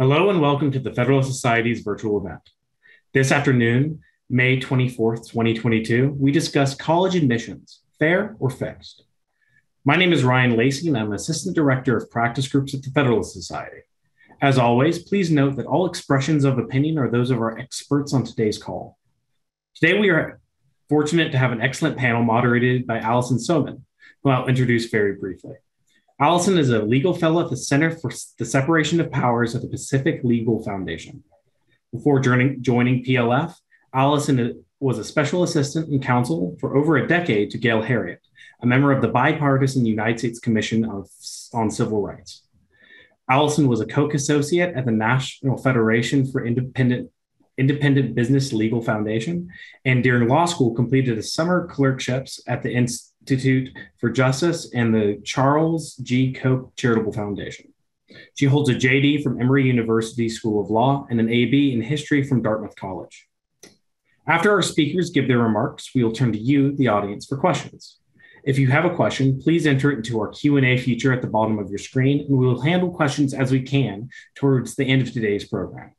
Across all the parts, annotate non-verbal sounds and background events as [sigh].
Hello and welcome to the Federalist Society's virtual event. This afternoon, May 24th, 2022, we discuss college admissions, fair or fixed. My name is Ryan Lacey and I'm Assistant Director of Practice Groups at the Federalist Society. As always, please note that all expressions of opinion are those of our experts on today's call. Today, we are fortunate to have an excellent panel moderated by Alison Somin, who I'll introduce very briefly. Alison is a legal fellow at the Center for the Separation of Powers at the Pacific Legal Foundation. Before joining, joining PLF, Alison was a special assistant and counsel for over a decade to Gail Heriot, a member of the bipartisan United States Commission of, on Civil Rights. Alison was a Koch associate at the National Federation for Independent Independent Business Legal Foundation, and during law school completed a summer clerkships at the Institute for Justice and the Charles G. Koch Charitable Foundation. She holds a JD from Emory University School of Law and an AB in History from Dartmouth College. After our speakers give their remarks, we will turn to you, the audience, for questions. If you have a question, please enter it into our Q&A feature at the bottom of your screen, and we will handle questions as we can towards the end of today's program.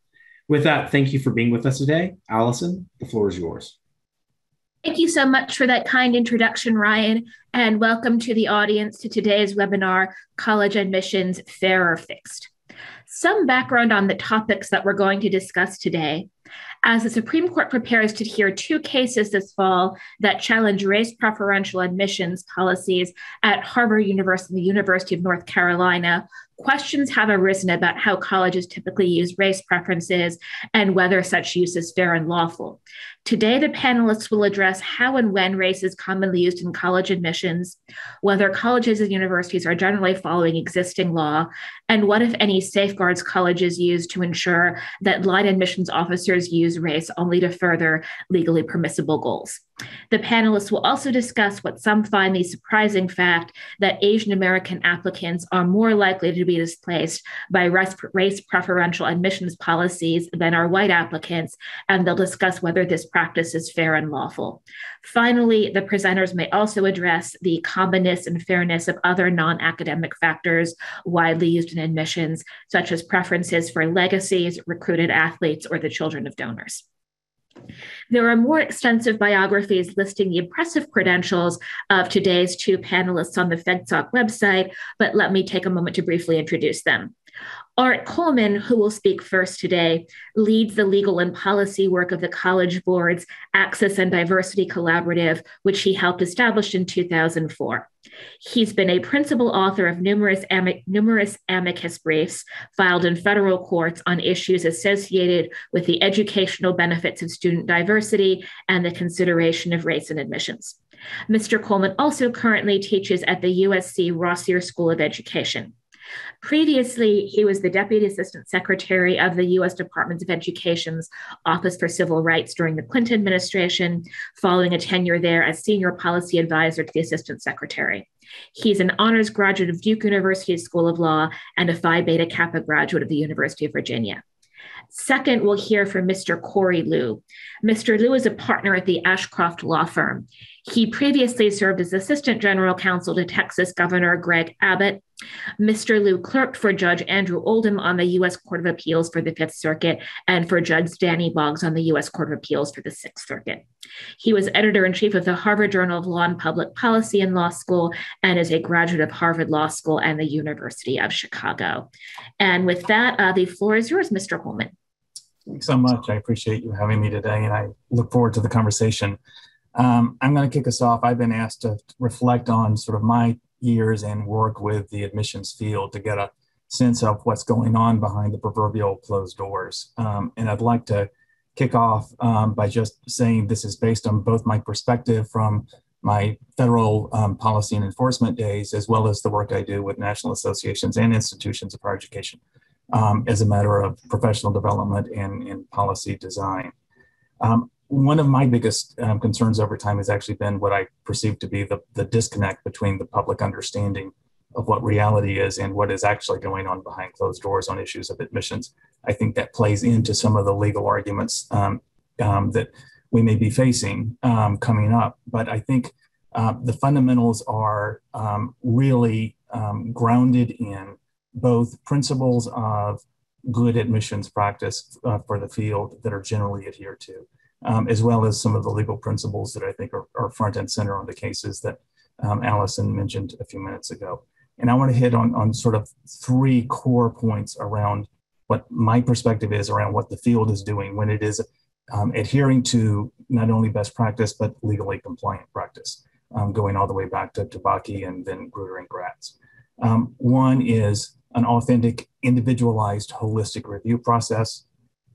With that, thank you for being with us today. Alison, the floor is yours. Thank you so much for that kind introduction, Ryan, and welcome to the audience to today's webinar, College Admissions Fair or Fixed. Some background on the topics that we're going to discuss today. As the Supreme Court prepares to hear two cases this fall that challenge race preferential admissions policies at Harvard University and the University of North Carolina, questions have arisen about how colleges typically use race preferences and whether such use is fair and lawful. Today, the panelists will address how and when race is commonly used in college admissions, whether colleges and universities are generally following existing law, and what, if any, safeguards colleges use to ensure that line admissions officers use race only to further legally permissible goals. The panelists will also discuss what some find the surprising fact that Asian American applicants are more likely to be displaced by race preferential admissions policies than are white applicants, and they'll discuss whether this practice is fair and lawful. Finally, the presenters may also address the commonness and fairness of other non academic factors widely used in admissions, such as preferences for legacies, recruited athletes, or the children of donors. There are more extensive biographies listing the impressive credentials of today's two panelists on the FedSoc website, but let me take a moment to briefly introduce them. Art Coleman, who will speak first today, leads the legal and policy work of the College Board's Access and Diversity Collaborative, which he helped establish in 2004. He's been a principal author of numerous, amic- numerous amicus briefs filed in federal courts on issues associated with the educational benefits of student diversity and the consideration of race in admissions. Mr. Coleman also currently teaches at the USC Rossier School of Education. Previously, he was the Deputy Assistant Secretary of the U.S. Department of Education's Office for Civil Rights during the Clinton administration, following a tenure there as Senior Policy Advisor to the Assistant Secretary. He's an honors graduate of Duke University School of Law and a Phi Beta Kappa graduate of the University of Virginia. Second, we'll hear from Mr. Cory Liu. Mr. Liu is a partner at the Ashcroft Law Firm. He previously served as Assistant General Counsel to Texas Governor Greg Abbott. Mr. Liu clerked for Judge Andrew Oldham on the U.S. Court of Appeals for the Fifth Circuit and for Judge Danny Boggs on the U.S. Court of Appeals for the Sixth Circuit. He was editor in chief of the Harvard Journal of Law and Public Policy in Law School and is a graduate of Harvard Law School and the University of Chicago. And with that, uh, the floor is yours, Mr. Coleman. Thanks so much. I appreciate you having me today, and I look forward to the conversation. Um, I'm going to kick us off. I've been asked to reflect on sort of my years and work with the admissions field to get a sense of what's going on behind the proverbial closed doors. Um, and I'd like to kick off um, by just saying this is based on both my perspective from my federal um, policy and enforcement days, as well as the work I do with national associations and institutions of higher education um, as a matter of professional development and, and policy design. Um, one of my biggest um, concerns over time has actually been what I perceive to be the, the disconnect between the public understanding of what reality is and what is actually going on behind closed doors on issues of admissions. I think that plays into some of the legal arguments um, um, that we may be facing um, coming up. But I think uh, the fundamentals are um, really um, grounded in both principles of good admissions practice uh, for the field that are generally adhered to, um, as well as some of the legal principles that I think are, are front and center on the cases that um, Alison mentioned a few minutes ago. And I want to hit on, on sort of three core points around what my perspective is around what the field is doing when it is um, adhering to not only best practice, but legally compliant practice, um, going all the way back to Bakke and then Grutter and Gratz. Um, one is an authentic, individualized, holistic review process.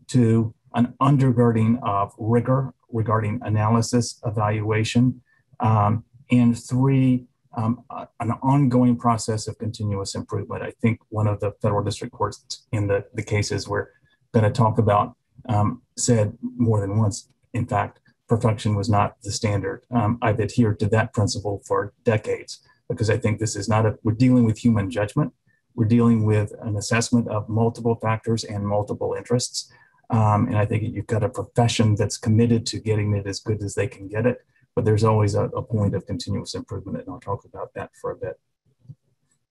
Two, an undergirding of rigor regarding analysis, evaluation. Um, and three, um, an ongoing process of continuous improvement. I think one of the federal district courts in the, the cases we're going to talk about um, said more than once, in fact, perfection was not the standard. Um, I've adhered to that principle for decades because I think this is not a, we're dealing with human judgment. We're dealing with an assessment of multiple factors and multiple interests. Um, and I think you've got a profession that's committed to getting it as good as they can get it. But there's always a, a point of continuous improvement, and I'll talk about that for a bit.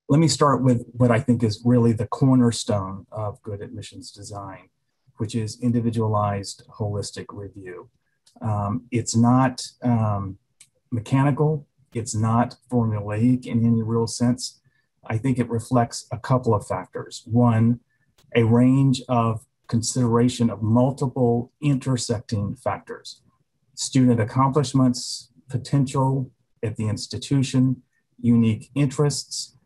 Let me start with what I think is really the cornerstone of good admissions design, which is individualized holistic review. Um, it's not um, mechanical, it's not formulaic in any real sense. I think it reflects a couple of factors. One, a range of consideration of multiple intersecting factors student accomplishments, potential at the institution, unique interests,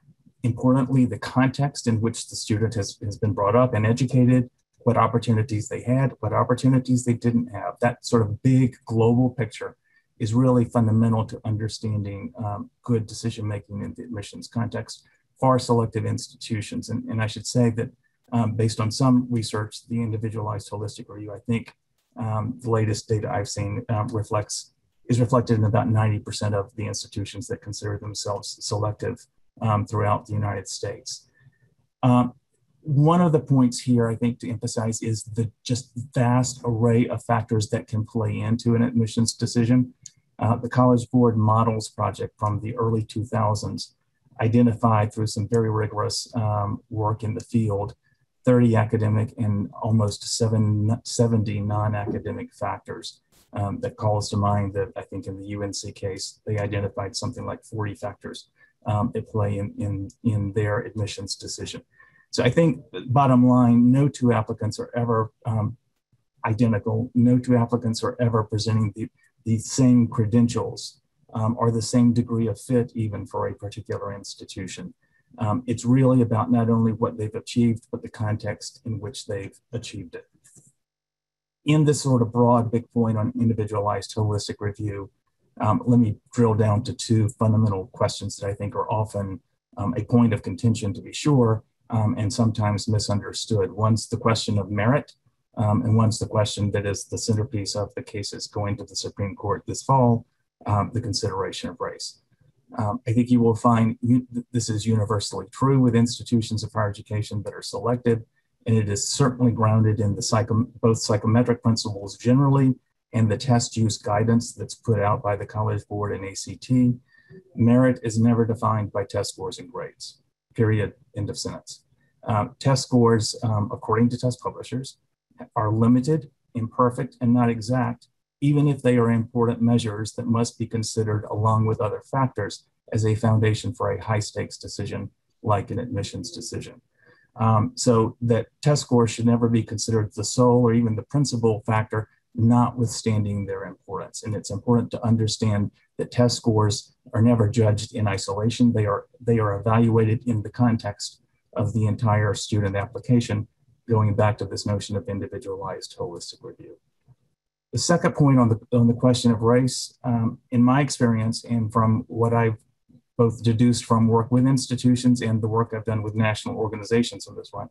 importantly, the context in which the student has, has been brought up and educated, what opportunities they had, what opportunities they didn't have. That sort of big global picture is really fundamental to understanding um, good decision making in the admissions context for selected institutions. And, and I should say that um, based on some research, the individualized holistic review, I think um, the latest data I've seen um, reflects is reflected in about 90% of the institutions that consider themselves selective um, throughout the United States. Um, one of the points here I think to emphasize is the just vast array of factors that can play into an admissions decision. Uh, the College Board Models Project from the early 2000s identified through some very rigorous um, work in the field 30 academic and almost seven, 70 non-academic factors um, that calls to mind that I think in the UNC case, they identified something like 40 factors um, at play in, in, in their admissions decision. So I think bottom line, no two applicants are ever um, identical. No two applicants are ever presenting the, the same credentials um, or the same degree of fit even for a particular institution. Um, it's really about not only what they've achieved, but the context in which they've achieved it. In this sort of broad big point on individualized holistic review, um, let me drill down to two fundamental questions that I think are often um, a point of contention to be sure, um, and sometimes misunderstood. One's the question of merit, um, and one's the question that is the centerpiece of the cases going to the Supreme Court this fall, um, the consideration of race. Um, I think you will find you, this is universally true with institutions of higher education that are selected, and it is certainly grounded in the psycho, both psychometric principles generally and the test use guidance that's put out by the College Board and ACT. Merit is never defined by test scores and grades, period, end of sentence. Um, test scores, um, according to test publishers, are limited, imperfect, and not exact, even if they are important measures that must be considered along with other factors as a foundation for a high stakes decision like an admissions decision. Um, so that test scores should never be considered the sole or even the principal factor, notwithstanding their importance. And it's important to understand that test scores are never judged in isolation. They are, they are evaluated in the context of the entire student application, going back to this notion of individualized holistic review. The second point on the, on the question of race, um, in my experience and from what I've both deduced from work with institutions and the work I've done with national organizations on this one,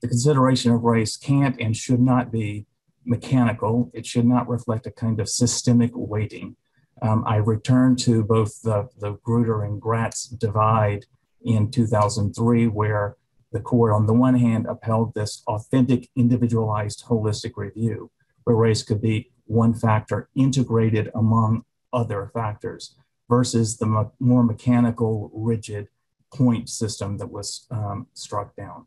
the consideration of race can't and should not be mechanical. It should not reflect a kind of systemic weighting. Um, I return to both the, the Grutter and Gratz divide in 2003, where the court, on the one hand, upheld this authentic, individualized, holistic review race could be one factor integrated among other factors versus the more mechanical, rigid point system that was um, struck down.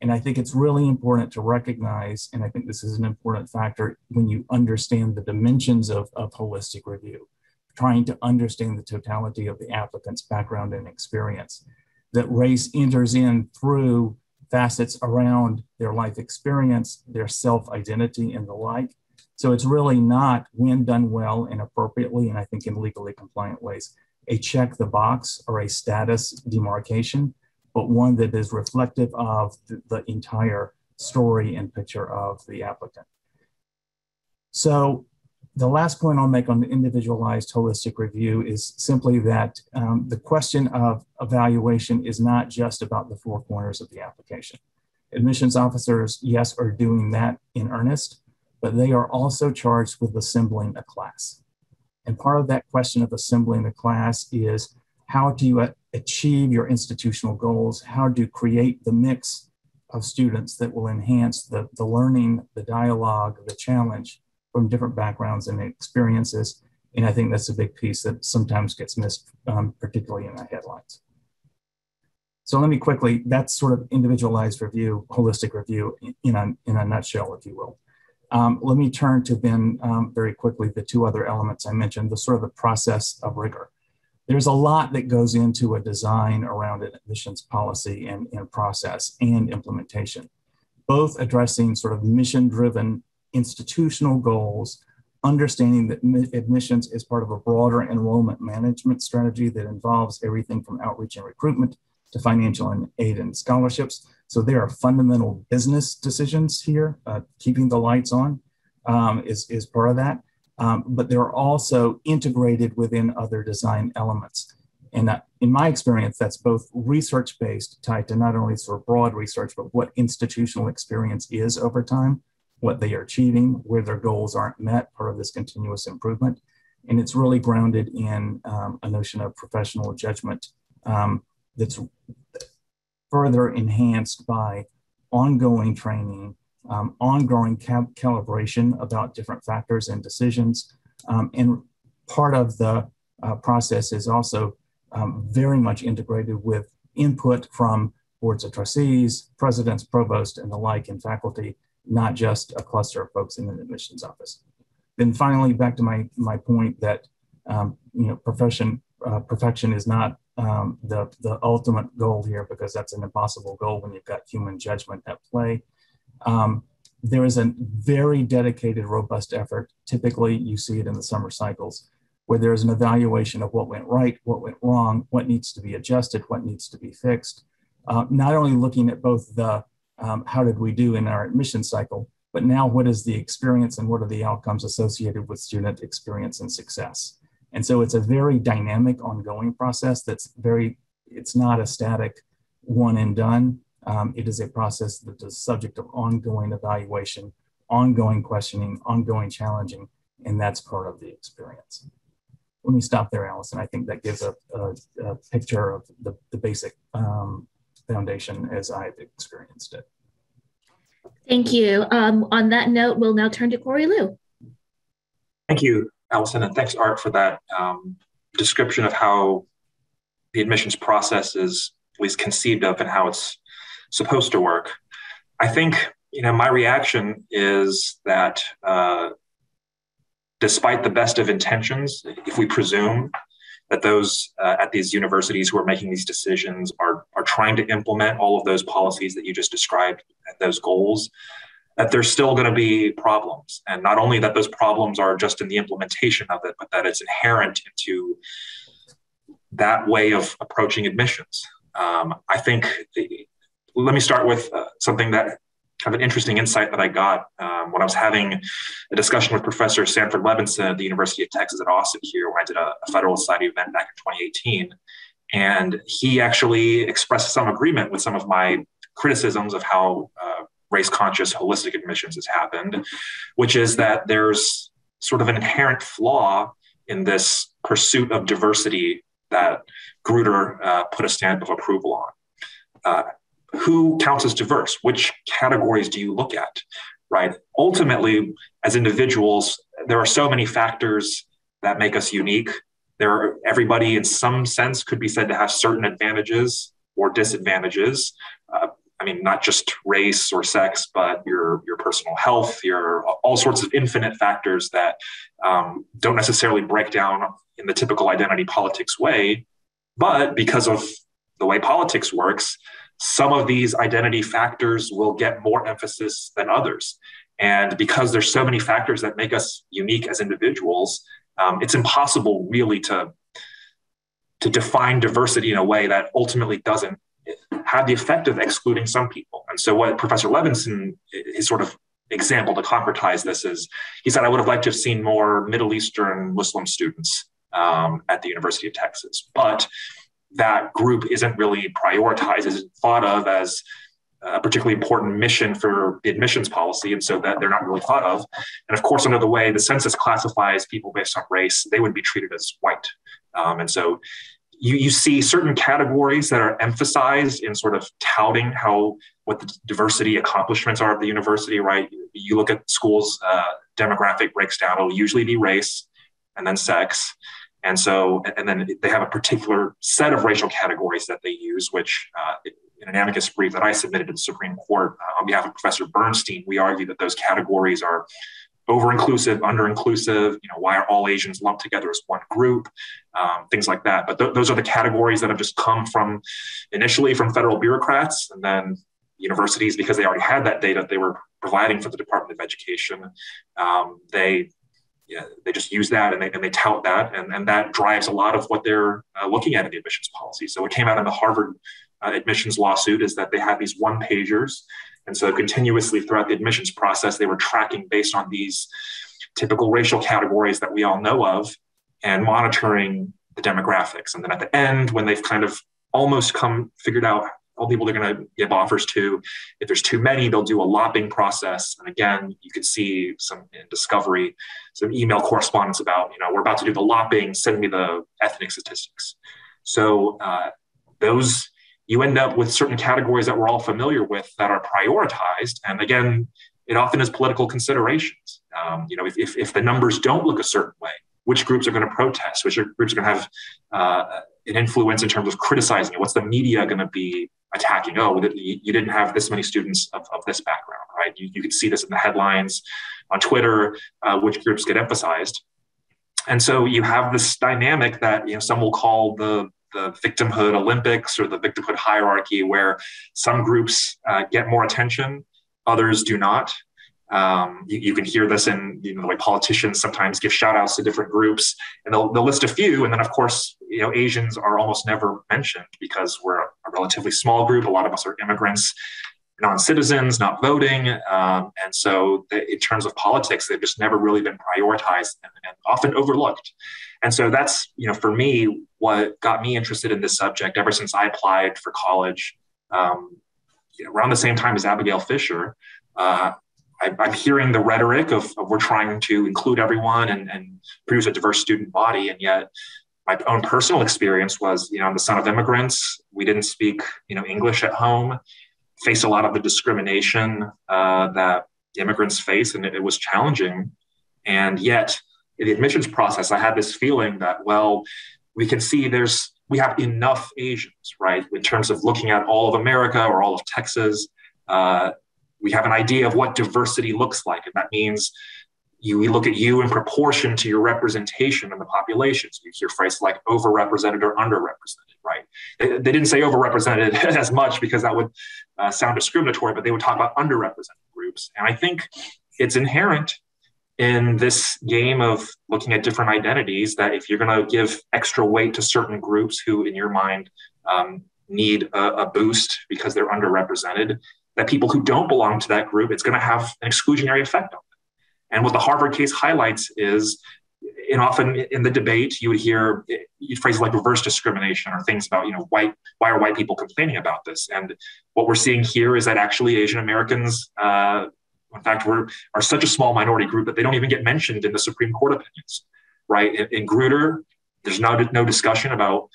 And I think it's really important to recognize, and I think this is an important factor when you understand the dimensions of, of holistic review, trying to understand the totality of the applicant's background and experience, that race enters in through facets around their life experience, their self identity, and the like. So it's really not, when done well and appropriately, and I think in legally compliant ways, a check the box or a status demarcation but one that is reflective of the, the entire story and picture of the applicant. So the last point I'll make on the individualized holistic review is simply that um, the question of evaluation is not just about the four corners of the application. Admissions officers, yes, are doing that in earnest, but they are also charged with assembling a class. And part of that question of assembling the class is how do you achieve your institutional goals, how to create the mix of students that will enhance the, the learning, the dialogue, the challenge from different backgrounds and experiences. And I think that's a big piece that sometimes gets missed, um, particularly in the headlines. So let me quickly, that's sort of individualized review, holistic review in a, in a nutshell, if you will. Um, let me turn to then um, very quickly the two other elements I mentioned, the sort of the process of rigor there's a lot that goes into a design around an admissions policy and, and process and implementation, both addressing sort of mission driven institutional goals, understanding that admissions is part of a broader enrollment management strategy that involves everything from outreach and recruitment to financial and aid and scholarships. So there are fundamental business decisions here. Uh, keeping the lights on um, is, is part of that um, but they're also integrated within other design elements. And that, in my experience, that's both research based, tied to not only sort of broad research, but what institutional experience is over time, what they are achieving, where their goals aren't met, part of this continuous improvement. And it's really grounded in um, a notion of professional judgment um, that's further enhanced by ongoing training um, ongoing calibration about different factors and decisions. Um, and part of the uh, process is also um, very much integrated with input from boards of trustees, presidents, provost, and the like in faculty, not just a cluster of folks in an admissions office. Then finally, back to my, my point that um, you know, profession, uh, perfection is not um, the, the ultimate goal here because that's an impossible goal when you've got human judgment at play. Um, there is a very dedicated, robust effort. Typically, you see it in the summer cycles, where there's an evaluation of what went right, what went wrong, what needs to be adjusted, what needs to be fixed. Uh, not only looking at both the um, how did we do in our admission cycle, but now what is the experience and what are the outcomes associated with student experience and success. And so it's a very dynamic, ongoing process that's very, it's not a static one and done. Um, it is a process that is subject of ongoing evaluation, ongoing questioning, ongoing challenging, and that's part of the experience. Let me stop there, Alison. I think that gives a, a, a picture of the, the basic um, foundation as I've experienced it. Thank you. Um, on that note, we'll now turn to Cory Liu. Thank you, Alison, and thanks, Art, for that um, description of how the admissions process is at least conceived of and how it's supposed to work. I think you know my reaction is that uh, despite the best of intentions, if we presume that those uh, at these universities who are making these decisions are are trying to implement all of those policies that you just described, those goals, that there's still going to be problems, and not only that those problems are just in the implementation of it, but that it's inherent into that way of approaching admissions. Um, I think let me start with uh, something that kind of an interesting insight that I got um, when I was having a discussion with Professor Sanford Levinson at the University of Texas at Austin here when I did a, a Federalist Society event back in 2018. And he actually expressed some agreement with some of my criticisms of how uh, race conscious holistic admissions has happened, which is that there's sort of an inherent flaw in this pursuit of diversity that Grutter uh, put a stamp of approval on. Uh, who counts as diverse? Which categories do you look at? Right. Ultimately, as individuals, there are so many factors that make us unique. There are everybody in some sense could be said to have certain advantages or disadvantages. Uh, I mean, not just race or sex, but your your personal health, your all sorts of infinite factors that um, don't necessarily break down in the typical identity politics way, but because of the way politics works, some of these identity factors will get more emphasis than others. And because there's so many factors that make us unique as individuals, um, it's impossible really to to define diversity in a way that ultimately doesn't have the effect of excluding some people. And so, what Professor Levinson, his sort of example to concretize this is, he said, I would have liked to have seen more Middle Eastern Muslim students um, at the University of Texas, but that group isn't really prioritized, isn't thought of as a particularly important mission for admissions policy, and so that they're not really thought of. And of course, under the way the census classifies people based on race, they would be treated as white. Um, and so you, you see certain categories that are emphasized in sort of touting how what the diversity accomplishments are of the university, right? You look at schools' uh, demographic breaks down, it'll usually be race and then sex. And so, and then they have a particular set of racial categories that they use, which uh, in an amicus brief that I submitted to the Supreme Court uh, on behalf of Professor Bernstein, we argue that those categories are over inclusive, under inclusive, you know, why are all Asians lumped together as one group, um, things like that. But th- those are the categories that have just come from initially from federal bureaucrats and then universities because they already had that data they were providing for the Department of Education. Um, they yeah, they just use that and they, and they tout that, and, and that drives a lot of what they're uh, looking at in the admissions policy. So, what came out in the Harvard uh, admissions lawsuit is that they had these one pagers and so continuously throughout the admissions process, they were tracking based on these typical racial categories that we all know of and monitoring the demographics. And then at the end, when they've kind of almost come figured out all people they're going to give offers to, if there's too many, they'll do a lopping process. And again, you could see some in discovery, some email correspondence about, you know, we're about to do the lopping, send me the ethnic statistics. So uh, those you end up with certain categories that we're all familiar with that are prioritized. And again, it often is political considerations. Um, you know, if, if, if, the numbers don't look a certain way, which groups are going to protest? Which groups are going to have uh, an influence in terms of criticizing it? What's the media going to be attacking? Oh, you didn't have this many students of, of this background, right? You, you could see this in the headlines on Twitter, uh, which groups get emphasized. And so you have this dynamic that you know some will call the the victimhood Olympics or the victimhood hierarchy, where some groups uh, get more attention, others do not. Um, you, you, can hear this in you know, the way politicians sometimes give shout outs to different groups, and they'll, they'll list a few. And then, of course, you know, Asians are almost never mentioned because we're a relatively small group. A lot of us are immigrants, non citizens, not voting. Um, and so, in terms of politics, they've just never really been prioritized and, and often overlooked. And so that's, you know, for me, what got me interested in this subject ever since I applied for college um, around the same time as Abigail Fisher. Uh, I, am hearing the rhetoric of, of, we're trying to include everyone and, and, produce a diverse student body, and yet my own personal experience was, you know, I'm the son of immigrants. We didn't speak, you know, English at home. Faced a lot of the discrimination uh, that immigrants face, and it, it was challenging. And yet, in the admissions process, I had this feeling that, well, we can see there's we have enough Asians, right? In terms of looking at all of America or all of Texas, uh, we have an idea of what diversity looks like, and that means you we look at you in proportion to your representation in the population. So you hear phrases like overrepresented or underrepresented, right? They, they didn't say overrepresented [laughs] as much because that would uh, sound discriminatory, but they would talk about underrepresented groups. And I think it's inherent in this game of looking at different identities that if you're going to give extra weight to certain groups who in your mind um, need a, a, boost because they're underrepresented that people who don't belong to that group it's going to have an exclusionary effect on them and what the harvard case highlights is and often in the debate you would hear phrases like reverse discrimination or things about you know white why are white people complaining about this and what we're seeing here is that actually asian americans uh, in fact, we're are such a small minority group that they don't even get mentioned in the Supreme Court opinions, right? In, in Grutter, there's no, no discussion about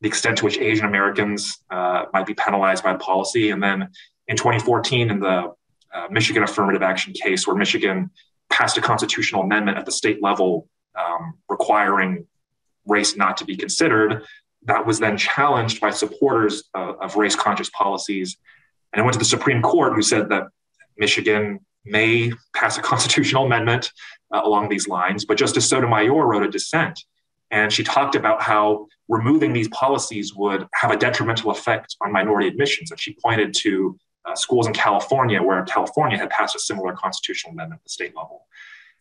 the extent to which Asian Americans uh, might be penalized by policy. And then in 2014, in the uh, Michigan affirmative action case, where Michigan passed a constitutional amendment at the state level um, requiring race not to be considered, that was then challenged by supporters of race conscious policies And it went to the Supreme Court, who said that Michigan may pass a [laughs] constitutional amendment uh, along these lines. But Justice Sotomayor wrote a dissent, and she talked about how removing these policies would have a detrimental effect on minority admissions. And she pointed to uh, schools in California where California had passed a similar constitutional amendment at the state level.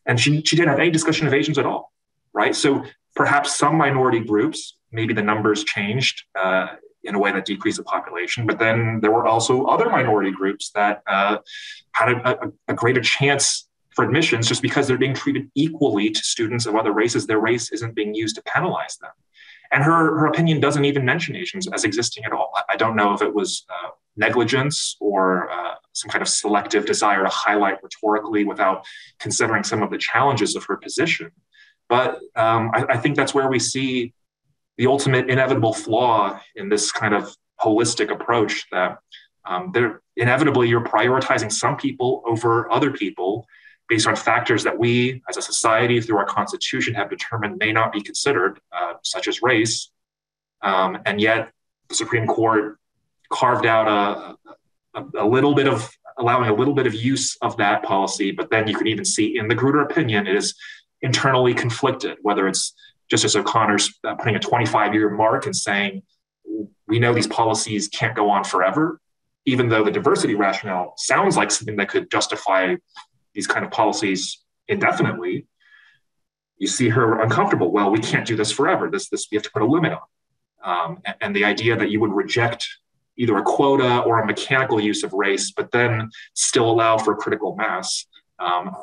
And she, she didn't have any discussion of Asians at all, right? So perhaps some minority groups, maybe the numbers changed uh, in a way that decreased the population, but then there were also other minority groups that uh, had a, a, a greater chance for admissions just because they're being treated equally to students of other races. Their race isn't being used to penalize them. And her, her opinion doesn't even mention Asians as existing at all. I don't know if it was uh, negligence or uh, some kind of selective desire to highlight rhetorically without considering some of the challenges of her position. But um, I, I, think that's where we see the ultimate inevitable flaw in this kind of holistic approach that um, there inevitably you're prioritizing some people over other people based on factors that we as a society through our constitution have determined may not be considered uh, such as race um, and yet the supreme court carved out a, a, a, little bit of allowing a little bit of use of that policy but then you can even see in the grutter opinion it is internally conflicted whether it's Justice O'Connor's uh, putting a 25 year mark and saying, we know these policies can't go on forever, even though the diversity rationale sounds like something that could justify these kind of policies indefinitely. You see her uncomfortable. Well, we can't do this forever. This, this we have to put a limit on. Um, and, and the idea that you would reject either a quota or a mechanical use of race, but then still allow for critical mass. Um,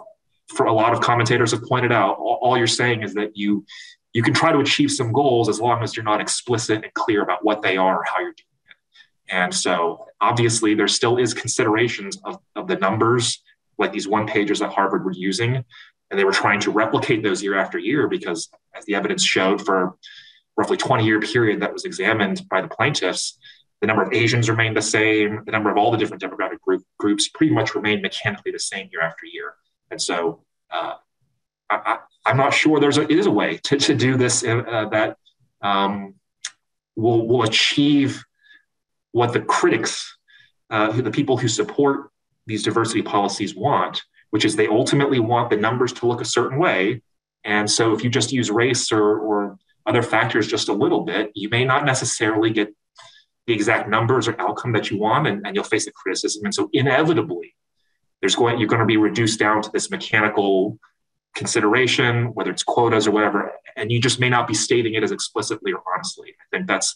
for a lot of commentators have pointed out, all, all, you're saying is that you you can try to achieve some goals as long as you're not explicit and clear about what they are or how you're doing it. And so obviously there still is considerations of, of the numbers, like these one pages that Harvard were using. And they were trying to replicate those year after year because as the evidence showed for roughly 20 year period that was examined by the plaintiffs, the number of Asians remained the same. The number of all the different demographic group, groups pretty much remained mechanically the same year after year. And so uh, I, am not sure there's a, is a way to, to do this uh, that um, will, will achieve what the critics, uh, the people who support these diversity policies want, which is they ultimately want the numbers to look a certain way. And so if you just use race or, or other factors just a little bit, you may not necessarily get the exact numbers or outcome that you want, and, and you'll face a criticism. And so inevitably, there's going you're going to be reduced down to this mechanical consideration, whether it's quotas or whatever, and you just may not be stating it as explicitly or honestly. I think that's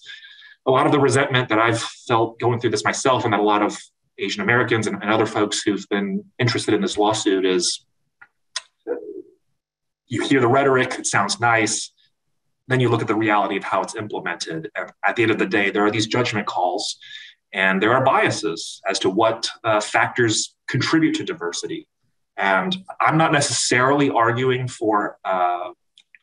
a lot of the resentment that I've felt going through this myself, and that a lot of Asian Americans and, and other folks who've been interested in this lawsuit is you hear the rhetoric, it sounds nice. Then you look at the reality of how it's implemented. At the end of the day, there are these judgment calls and there are biases as to what uh, factors contribute to diversity. And I'm not necessarily arguing for uh,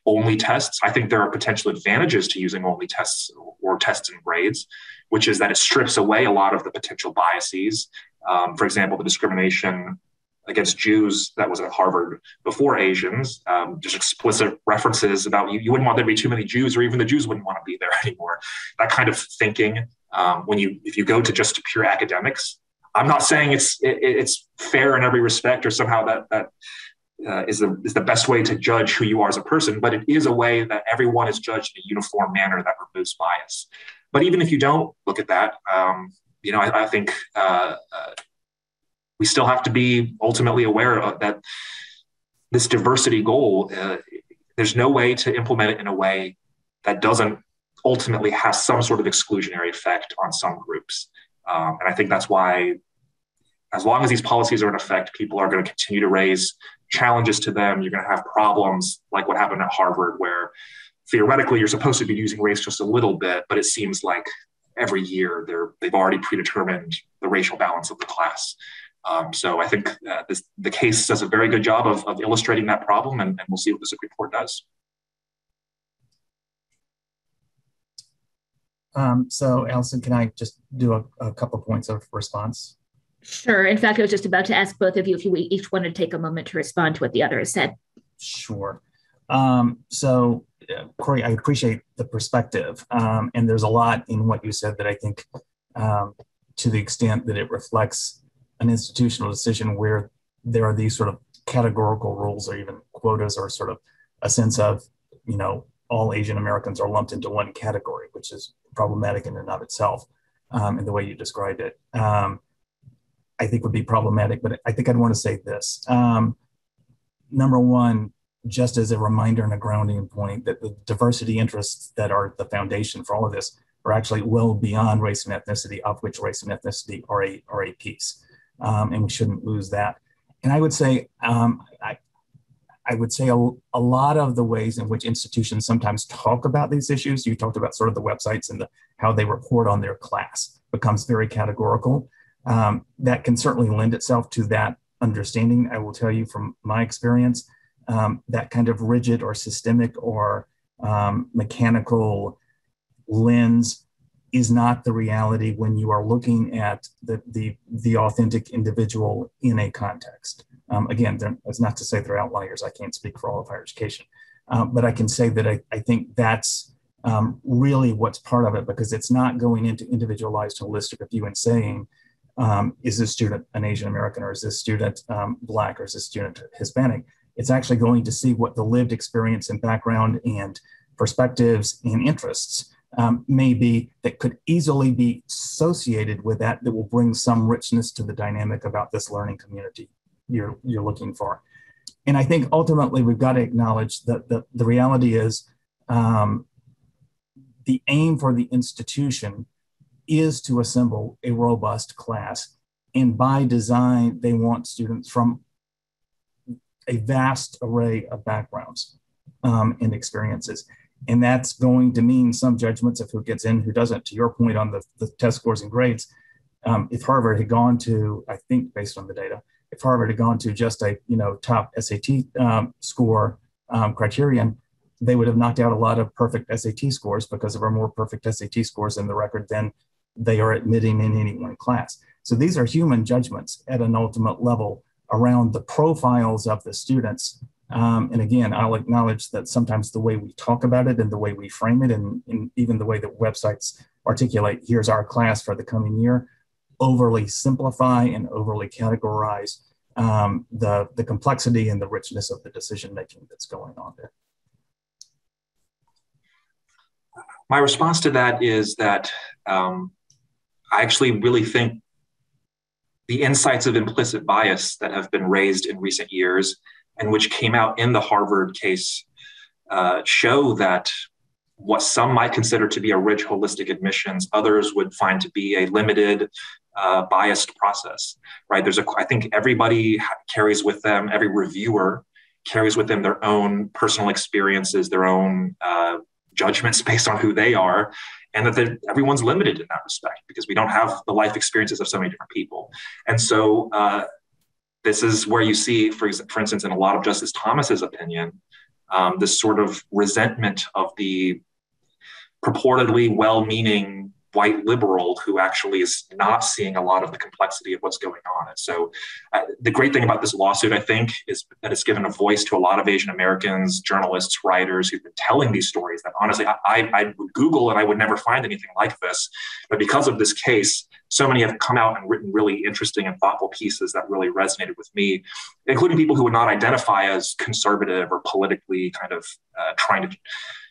only tests. I think there are potential advantages to using only tests or tests and grades, which is that it strips away a lot of the potential biases. Um, for example, the discrimination against Jews that was at Harvard before Asians, um, just explicit references about you, you wouldn't want there to be too many Jews, or even the Jews wouldn't want to be there [laughs] anymore. That kind of thinking. Um, when you if you go to just pure academics, I'm not saying it's it, it's fair in every respect or somehow that that uh, is the is the best way to judge who you are as a person, but it is a way that everyone is judged in a uniform manner that removes bias. But even if you don't look at that, um, you know, I, I think uh, uh, we still have to be ultimately aware of that this diversity goal. Uh, there's no way to implement it in a way that doesn't ultimately have some sort of exclusionary effect on some groups. Um, and I think that's why, as long as these policies are in effect, people are going to continue to raise challenges to them. You're going to have problems like what happened at Harvard, where theoretically you're supposed to be using race just a little bit, but it seems like every year they're they've already predetermined the racial balance of the class. Um, so I think uh, this, the case does a very good job of, of illustrating that problem, and, and we'll see what the Supreme Court does. Um, so, Alison, can I just do a, a couple points of response? Sure. In fact, I was just about to ask both of you if you each want to take a moment to respond to what the other has said. Sure. Um, so, uh, Cory, I appreciate the perspective. Um, and there's a lot in what you said that I think um, to the extent that it reflects an institutional decision where there are these sort of categorical rules or even quotas or sort of a sense of, you know, all Asian Americans are lumped into one category, which is problematic in and of itself um, in the way you described it. Um, I think would be problematic, but I think I'd want to say this. Um, number one, just as a reminder and a grounding point that the diversity interests that are the foundation for all of this are actually well beyond race and ethnicity, of which race and ethnicity are a, are a piece. Um, and we shouldn't lose that. And I would say, um, I, I would say a, a, lot of the ways in which institutions sometimes talk about these issues, you talked about sort of the websites and the, how they report on their class becomes very categorical. Um, that can certainly lend itself to that understanding. I will tell you from my experience, um, that kind of rigid or systemic or um, mechanical lens is not the reality when you are looking at the, the, the authentic individual in a context. Um, again, that's not to say they're outliers. I can't speak for all of higher education, um, but I can say that I, I think that's um, really what's part of it because it's not going into individualized holistic review and saying, um, is this student an Asian American or is this student um, Black or is this student Hispanic? It's actually going to see what the lived experience and background and perspectives and interests um, that could easily be associated with that that will bring some richness to the dynamic about this learning community you're, you're looking for. And I think ultimately we've got to acknowledge that the, the reality is um, the aim for the institution is to assemble a robust class. And by design, they want students from a vast array of backgrounds um, and experiences. And that's going to mean some judgments of who gets in, who doesn't. To your point on the, the test scores and grades, um, if Harvard had gone to, I think based on the data, if Harvard had gone to just a you know top SAT um, score um, criterion, they would have knocked out a lot of perfect SAT scores because there are more perfect SAT scores in the record than they are admitting in any one class. So these are human judgments at an ultimate level around the profiles of the students um, and again, I'll acknowledge that sometimes the way we talk about it and the way we frame it, and, and, even the way that websites articulate, here's our class for the coming year, overly simplify and overly categorize um, the, the complexity and the richness of the decision making that's going on there. My response to that is that um, I actually really think the insights of implicit bias that have been raised in recent years and which came out in the Harvard case uh, show that what some might consider to be a rich holistic admissions, others would find to be a limited, uh, biased process. Right? There's a. I think everybody carries with them. Every reviewer carries with them their own personal experiences, their own uh, judgments [laughs] based on who they are, and that everyone's limited in that respect because we don't have the life experiences of so many different people. And so uh, this is where you see, for, for instance, in a lot of Justice Thomas's opinion, um, this sort of resentment of the purportedly well-meaning white liberal who actually is not seeing a lot of the complexity of what's going on. And so, uh, the great thing about this lawsuit, I think, is that it's given a voice to a lot of Asian Americans, journalists, writers who've been telling these stories. That honestly, I, I would Google and I would never find anything like this. But because of this case, so many have come out and written really interesting and thoughtful pieces that really resonated with me, including people who would not identify as conservative or politically kind of uh, trying to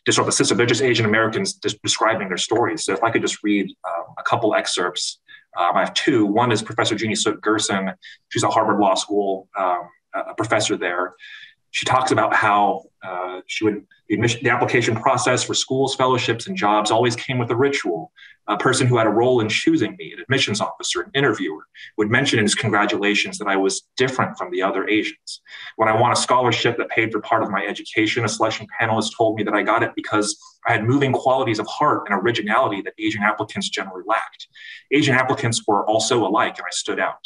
disrupt the system. They're just Asian Americans describing their stories. So if I could just read um, a couple excerpts, um, I have two. One is Professor Jeannie Suk Gersen. She's a Harvard Law School um, a professor there she talks about how uh, she would the, admission, the application process for schools, fellowships, and jobs always came with a ritual. A person who had a role in choosing me, an admissions officer, an interviewer, would mention in his congratulations that I was different from the other Asians. When I won a scholarship that paid for part of my education, a selection panelist told me that I got it because I had moving qualities of heart and originality that Asian applicants generally lacked. Asian applicants were also alike, and I stood out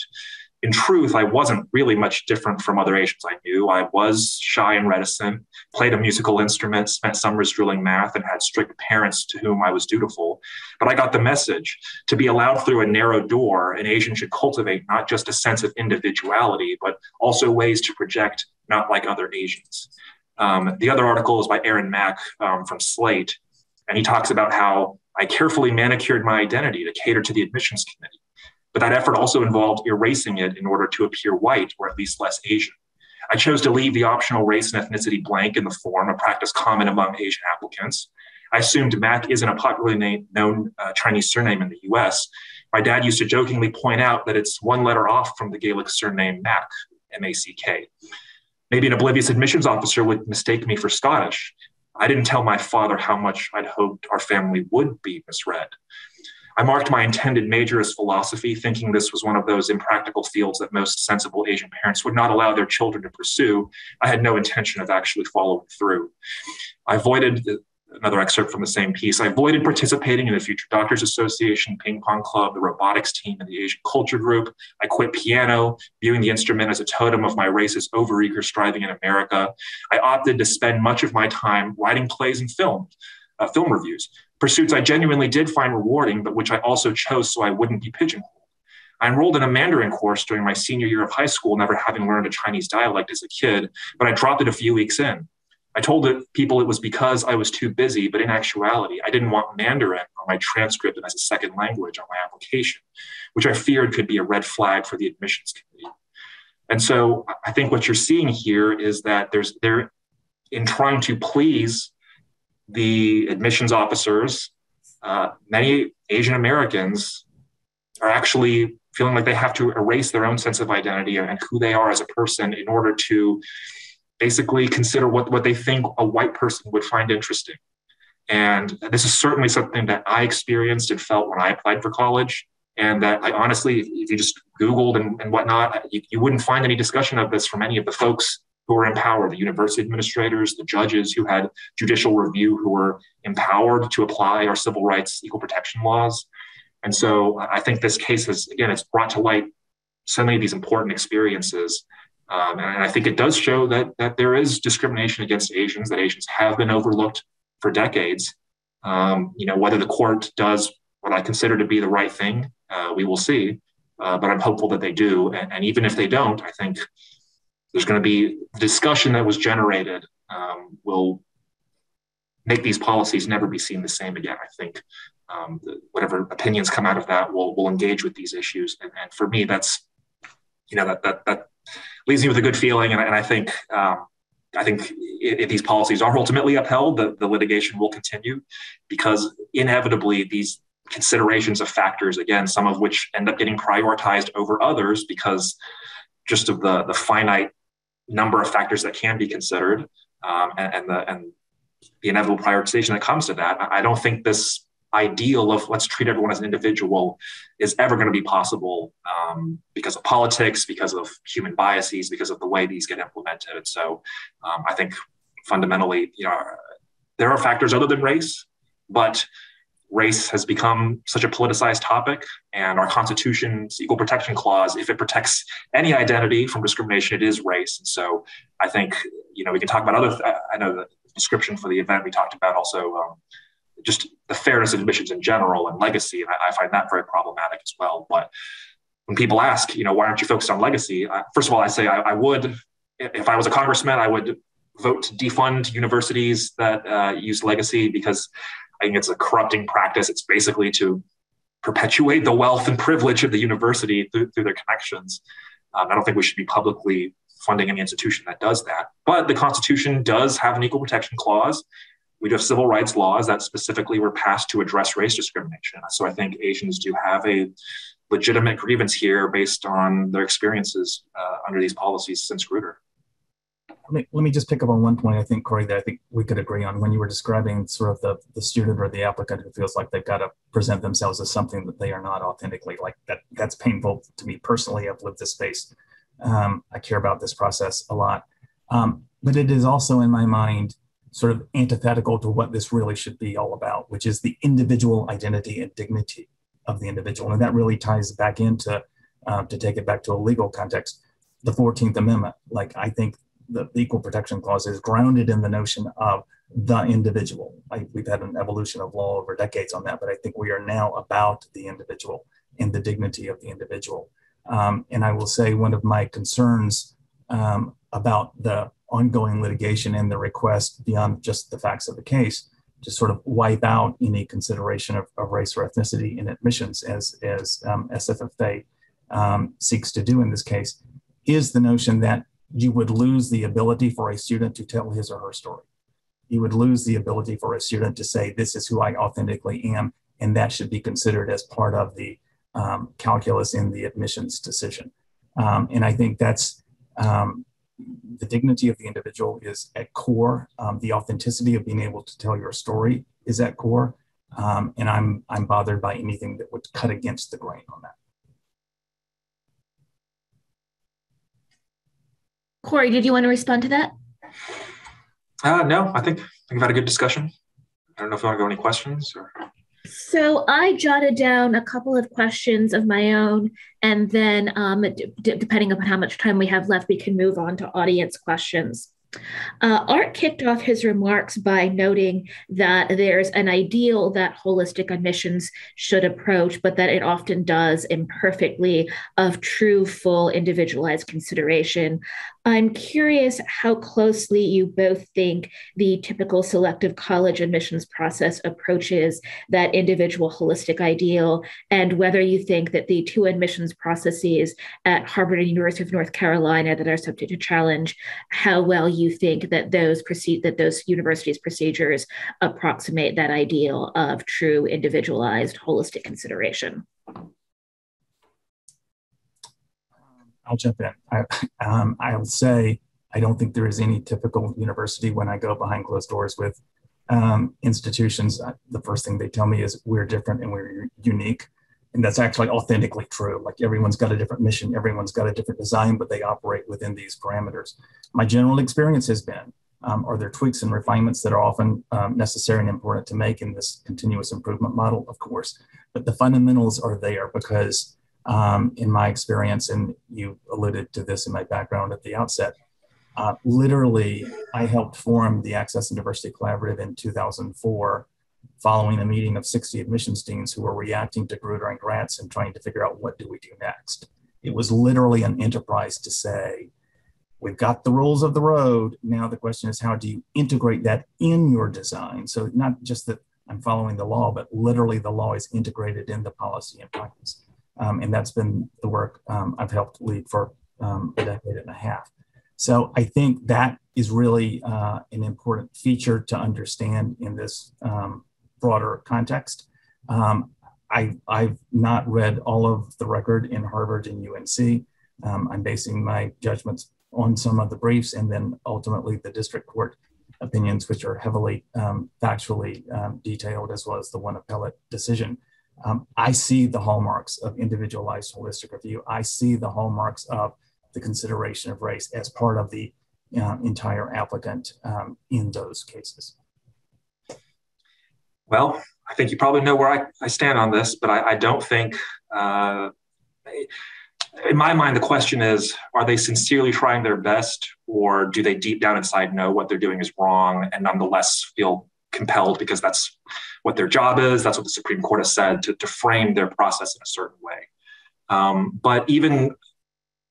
in truth, I wasn't really much different from other Asians I knew. I was shy and reticent, played a musical instrument, spent summers drilling math, and had strict parents to whom I was dutiful. But I got the message to be allowed through a narrow door, an Asian should cultivate not just a sense of individuality, but also ways to project not like other Asians. Um, the other article is by Aaron Mak um, from Slate, and he talks about how I carefully manicured my identity to cater to the admissions committee but that effort also involved erasing it in order to appear white or at least less Asian. I chose to leave the optional race and ethnicity blank in the form, a practice common among Asian applicants. I assumed Mak isn't a popularly known uh, Chinese surname in the US. My dad used to jokingly point out that it's one letter off from the Gaelic surname Mack, M A C K. Maybe an oblivious admissions officer would mistake me for Scottish. I didn't tell my father how much I'd hoped our family would be misread. I marked my intended major as philosophy, thinking this was one of those impractical fields that most sensible Asian parents would not allow their children to pursue. I had no intention of actually following through. I avoided the, another excerpt from the same piece. I avoided participating in the Future Doctors Association, Ping Pong Club, the robotics team, and the Asian Culture Group. I quit piano, viewing the instrument as a totem of my race's overeager striving in America. I opted to spend much of my time writing plays and film, uh, film reviews, pursuits I genuinely did find rewarding, but which I also chose so I wouldn't be pigeonholed. I enrolled in a Mandarin course during my senior year of high school, never having learned a Chinese dialect as a kid, but I dropped it a few weeks in. I told people it was because I was too busy, but in actuality, I didn't want Mandarin on my transcript and as a second language on my application, which I feared could be a red flag for the admissions committee. And so I think what you're seeing here is that there's there in trying to please the admissions officers, uh, many Asian Americans are actually feeling like they have to erase their own sense of identity and who they are as a person in order to basically consider what, what they think a white person would find interesting. And this is certainly something that I experienced and felt when I applied for college. And that I honestly, if you just Googled and, and whatnot, you, you wouldn't find any discussion of this from any of the folks who were empowered, the university administrators, the judges who had judicial review, who were empowered to apply our civil rights equal protection laws. And so I think this case has, again, it's brought to light so many of these important experiences um, and I think it does show that, that there is discrimination against Asians, that Asians have been overlooked for decades. Um, you know, whether the court does what I consider to be the right thing, uh, we will see. Uh, but I'm hopeful that they do. And, and, even if they don't, I think there's going to be discussion that was generated um, will make these policies never be seen the same again. I think um, the, whatever opinions come out of that will will engage with these issues. And, and for me, that's you know that that that leaves me with a good feeling. And, and I think um, I think if, if, these policies are ultimately upheld, the, the litigation will continue because inevitably these considerations of factors, again, some of which end up getting prioritized over others because just of the, the finite number of factors that can be considered um, and, and, the, and the inevitable prioritization that comes to that. I don't think this ideal of let's treat everyone as an individual is ever going to be possible um, because of politics, because of human biases, because of the way these get implemented. And so um, I think fundamentally, you know, there are factors other than race, but race has become such a politicized topic and our constitution's equal protection clause if it protects any identity from discrimination it is race and so i think you know we can talk about other i know the description for the event we talked about also um, just the fairness of admissions in general and legacy. And I, I, find that very problematic as well. But when people ask, you know, why aren't you focused on legacy? I, first of all, I say I, I, would, if I was a congressman, I would vote to defund universities that uh, use legacy because I think it's a corrupting practice. It's basically to perpetuate the wealth and privilege of the university through, through their connections. Um, I don't think we should be publicly funding any institution that does that. But the Constitution does have an equal protection clause we do have civil rights laws that specifically were passed to address race discrimination. So I think Asians do have a legitimate grievance here based on their experiences uh, under these policies since Grutter. Let me, let me just pick up on one point I think, Cory, that I think we could agree on when you were describing sort of the, the student or the applicant who feels like they've got to present themselves as something that they are not authentically. Like that, that's painful to me personally. I've lived this space. Um, I care about this process a lot. Um, but it is also in my mind sort of antithetical to what this really should be all about, which is the individual identity and dignity of the individual. And that really ties back into, uh, to take it back to a legal context, the 14th Amendment. Like, I think the Equal Protection Clause is grounded in the notion of the individual. I, we've had an evolution of law over decades on that, but I think we are now about the individual and the dignity of the individual. Um, and I will say one of my concerns um, about the ongoing litigation and the request beyond just the facts of the case to sort of wipe out any consideration of, of race or ethnicity in admissions, as, as um, SFFA um, seeks to do in this case, is the notion that you would lose the ability for a student to tell his or her story. You would lose the ability for a student to say, This is who I authentically am, and that should be considered as part of the um, calculus in the admissions decision. Um, and I think that's um, the dignity of the individual is at core. Um, the authenticity of being able to tell your story is at core. Um, and I'm, I'm bothered by anything that would cut against the grain on that. Cory, did you want to respond to that? Uh, no, I think, I think we've had a good discussion. I don't know if you want to go any questions or. So I jotted down a couple of questions of my own, and then um, d- depending upon how much time we have left, we can move on to audience questions. Uh, Art kicked off his remarks by noting that there's an ideal that holistic admissions should approach, but that it often does imperfectly of true, full, individualized consideration. I'm curious how closely you both think the typical selective college admissions process approaches that individual holistic ideal, and whether you think that the two admissions processes at Harvard and University of North Carolina that are subject to challenge, how well you think that those proceed that those universities' procedures approximate that ideal of true individualized holistic consideration. I'll jump in. I, um, I'll say I don't think there is any typical university when I go behind closed doors with um, institutions. Uh, the first thing they tell me is we're different and we're unique. And that's actually authentically true. Like everyone's got a different mission, everyone's got a different design, but they operate within these parameters. My general experience has been um, are there tweaks and refinements that are often um, necessary and important to make in this continuous improvement model? Of course, but the fundamentals are there because um, in my experience, and you alluded to this in my background at the outset. Uh, literally, I helped form the Access and Diversity Collaborative in 2004, following a meeting of 60 admissions deans who were reacting to Grutter and Gratz and trying to figure out what do we do next. It was literally an enterprise to say, we've got the rules of the road. Now the question is, how do you integrate that in your design? So not just that I'm following the law, but literally the law is integrated in the policy and practice. Um, and that's been the work um, I've helped lead for um, a decade and a half. So I think that is really uh, an important feature to understand in this um, broader context. Um, I, have not read all of the record in Harvard and UNC. Um, I'm basing my judgments on some of the briefs and then ultimately the district court opinions, which are heavily factually detailed, as well as the one appellate decision um, I see the hallmarks of individualized holistic review. I see the hallmarks of the consideration of race as part of the uh, entire applicant um, in those cases. Well, I think you probably know where I, I stand on this, but I, I don't think, uh, in my mind, the question is are they sincerely trying their best, or do they deep down inside know what they're doing is wrong and nonetheless feel compelled because that's what their job is. That's what the Supreme Court has said to, to frame their process in a certain way. Um, but even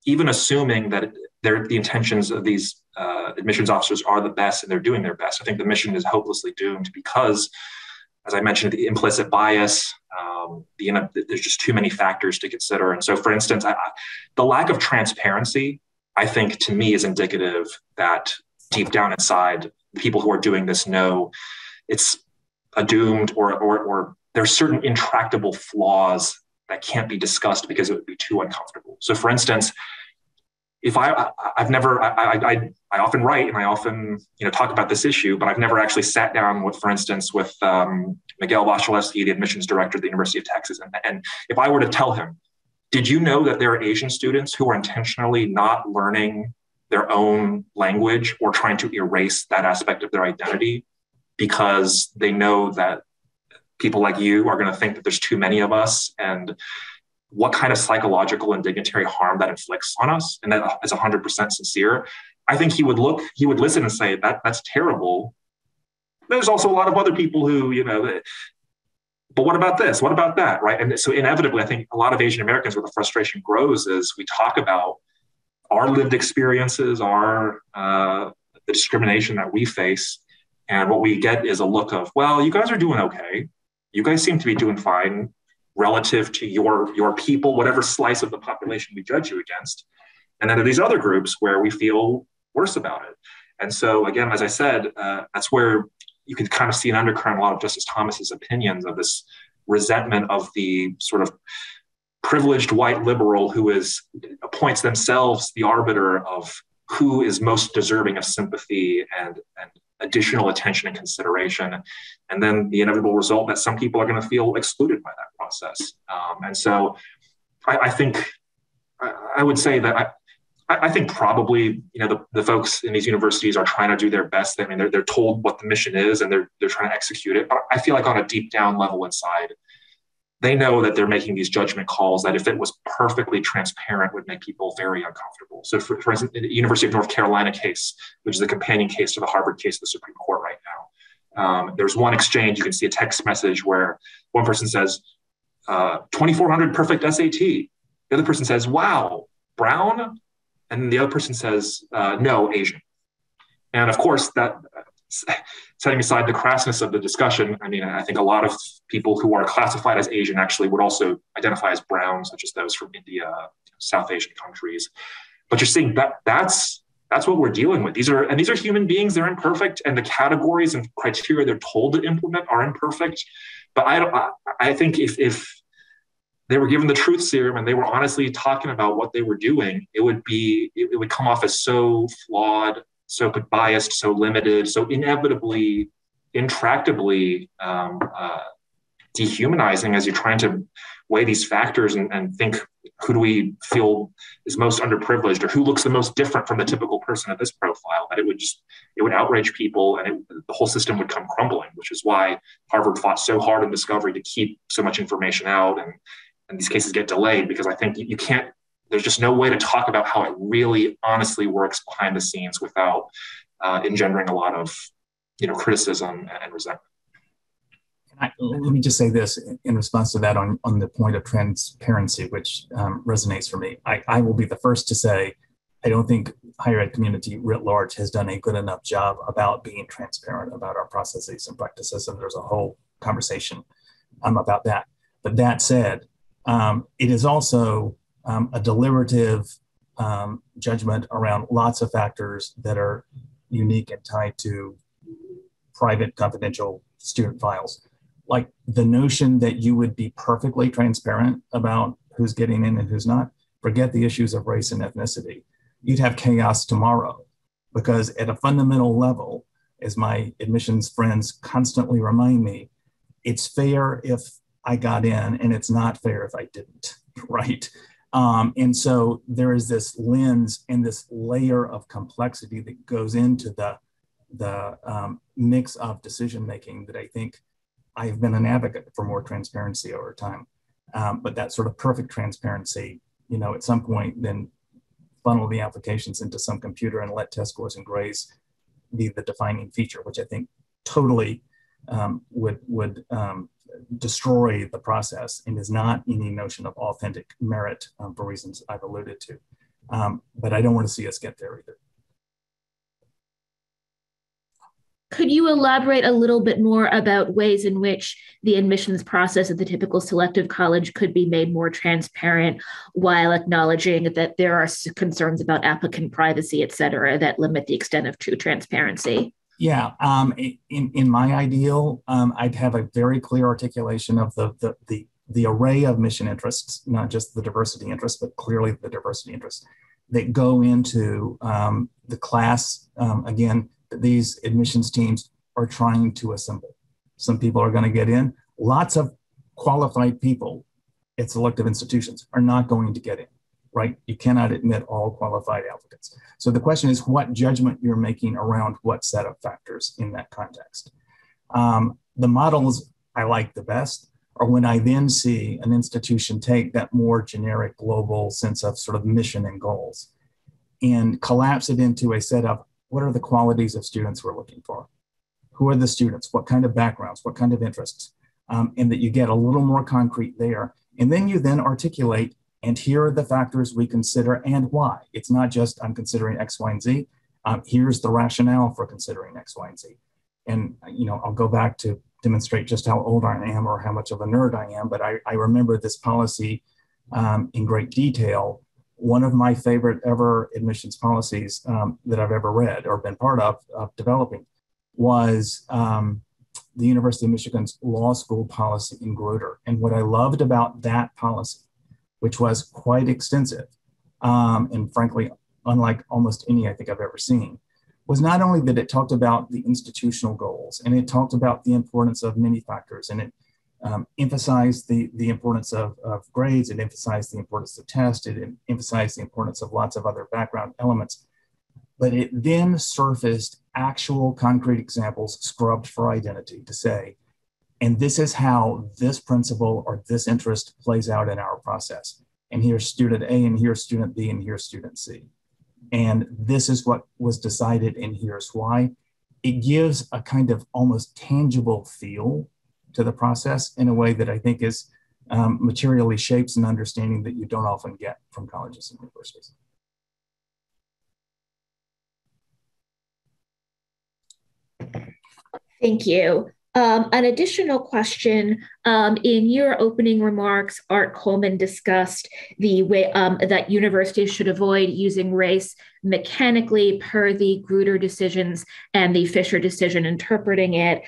even assuming that the intentions of these uh, admissions officers are the best and they're doing their best, I think the mission is hopelessly doomed because, as I mentioned, the implicit bias. Um, the, there's just too many factors to consider. And so, for instance, I, I, the lack of transparency, I think, to me, is indicative that deep down inside, people who are doing this know it's a doomed or, or, or there's certain intractable flaws that can't be discussed because it would be too uncomfortable. So, for instance, if I, I have never I, I I often write and I often you know talk about this issue, but I've never actually sat down with, for instance, with um, Miguel Wasielewski, the admissions director at the University of Texas, and, and if I were to tell him, did you know that there are Asian students who are intentionally not learning their own language or trying to erase that aspect of their identity because they know that people like you are going to think that there's too many of us and what kind of psychological and dignitary harm that inflicts on us and that is 100% sincere. I think he would look he would listen and say that that's terrible. There's also a lot of other people who you know but what about this? What about that? Right? And so inevitably i think a lot of asian americans where the frustration grows is we talk about our lived experiences our uh, the discrimination that we face And what we get is a look of, well, you guys are doing okay. You guys seem to be doing fine relative to your your people, whatever slice of the population we judge you against. And then there are these other groups where we feel worse about it. And so, again, as I said, uh, that's where you can kind of see an undercurrent a lot of Justice Thomas's opinions of this resentment of the sort of privileged white liberal who is appoints themselves the arbiter of who is most deserving of sympathy and, and additional attention and consideration. And then the inevitable result that some people are going to feel excluded by that process. Um, and so I, I think I, I, would say that I, I think probably you know the, the folks in these universities are trying to do their best. I mean, they're, they're told what the mission is and they're they're trying to execute it. But I feel like on a deep down level inside, they know that they're making these judgment calls that if it was perfectly transparent would make people very uncomfortable. So, for, for instance, the University of North Carolina case, which is a companion case to the Harvard case of the Supreme Court right now, um, there's one exchange. You can see a text message where one person says, uh, 2400 perfect SAT. The other person says, wow, brown and the other person says uh, no asian and of course that [laughs] setting aside the crassness of the discussion i mean i think a lot of people who are classified as asian actually would also identify as brown such as those from india south asian countries. But you're seeing that that's that's what we're dealing with. These are and these are human beings. They're imperfect and the categories and criteria they're told to implement are imperfect. But i don't i, I think if if they were given the truth serum and they were honestly talking about what they were doing, it would be it, it would come off as so flawed, so biased, so limited, so inevitably, intractably um, uh, dehumanizing as you're trying to weigh these factors and, and think who do we feel is most underprivileged or who looks the most different from the typical person of this profile that it would just it would outrage people and it, the whole system would come crumbling which is why harvard fought so hard in discovery to keep so much information out and and these cases get delayed because I think you can't, there's just no way to talk about how it really honestly works behind the scenes without uh, engendering a lot of, you know, criticism and resentment. I, let me just say this in response to that on, on the point of transparency, which um, resonates for me. I, I will be the first to say, I don't think higher ed community writ large has done a good enough job about being transparent about our processes and practices. And there's a whole conversation um, about that. But that said, um, it is also um, a deliberative um, judgment around lots of factors that are unique and tied to private, confidential student files. Like the notion that you would be perfectly transparent about who's getting in and who's not, forget the issues of race and ethnicity. You'd have chaos tomorrow because, at a fundamental level, as my admissions friends constantly remind me, it's fair if I got in, and it's not fair if I didn't, [laughs] right? Um, and so there is this lens and this layer of complexity that goes into the the um, mix of decision making that I think I've been an advocate for more transparency over time. Um, but that sort of perfect transparency, you know, at some point, then funnel the applications into some computer and let test scores and grades be the defining feature, which I think totally um, would would um, destroy the process and is not any notion of authentic merit um, for reasons I've alluded to. Um, but I don't want to see us get there either. Could you elaborate a little bit more about ways in which the admissions process at the typical selective college could be made more transparent while acknowledging that there are concerns about applicant privacy, et cetera, that limit the extent of true transparency? Yeah, um, in in my ideal, um, I'd have a very clear articulation of the, the the the array of mission interests, not just the diversity interests, but clearly the diversity interests that go into um, the class. Um, again, these admissions teams are trying to assemble. Some people are going to get in. Lots of qualified people at selective institutions are not going to get in right? You cannot admit all qualified applicants. So the question is what judgment you're making around what set of factors in that context. Um, the models I like the best are when I then see an institution take that more generic global sense of sort of mission and goals and collapse it into a set of what are the qualities of students we're looking for? Who are the students? What kind of backgrounds? What kind of interests? Um, and that you get a little more concrete there. And then you then articulate and here are the factors we consider and why. It's not just I'm considering X, Y, and Z. Um, here's the rationale for considering X, Y, and Z. and you know, I'll go back to demonstrate just how old I am or how much of a nerd I am, but I, I remember this policy um, in great detail. One of my favorite ever admissions policies um, that I've ever read or been part of, of developing was um, the University of Michigan's law school policy in Grutter. And what I loved about that policy, which was quite extensive um, and frankly, unlike almost any I think I've ever seen, was not only that it talked about the institutional goals and it talked about the importance of many factors and it um, emphasized the, the importance of, of grades, it emphasized the importance of tests, it emphasized the importance of lots of other background elements. But it then surfaced actual concrete examples scrubbed for identity to say, and this is how this principle or this interest plays out in our process. And here's student A, and here's student B, and here's student C and this is what was decided and here's why it gives a kind of almost tangible feel to the process in a way that i think is um, materially shapes an understanding that you don't often get from colleges and universities Thank you. Um, an additional question um, in your opening remarks, Art Coleman discussed the way um, that universities should avoid using race mechanically per the Grutter decisions and the Fisher decision interpreting it.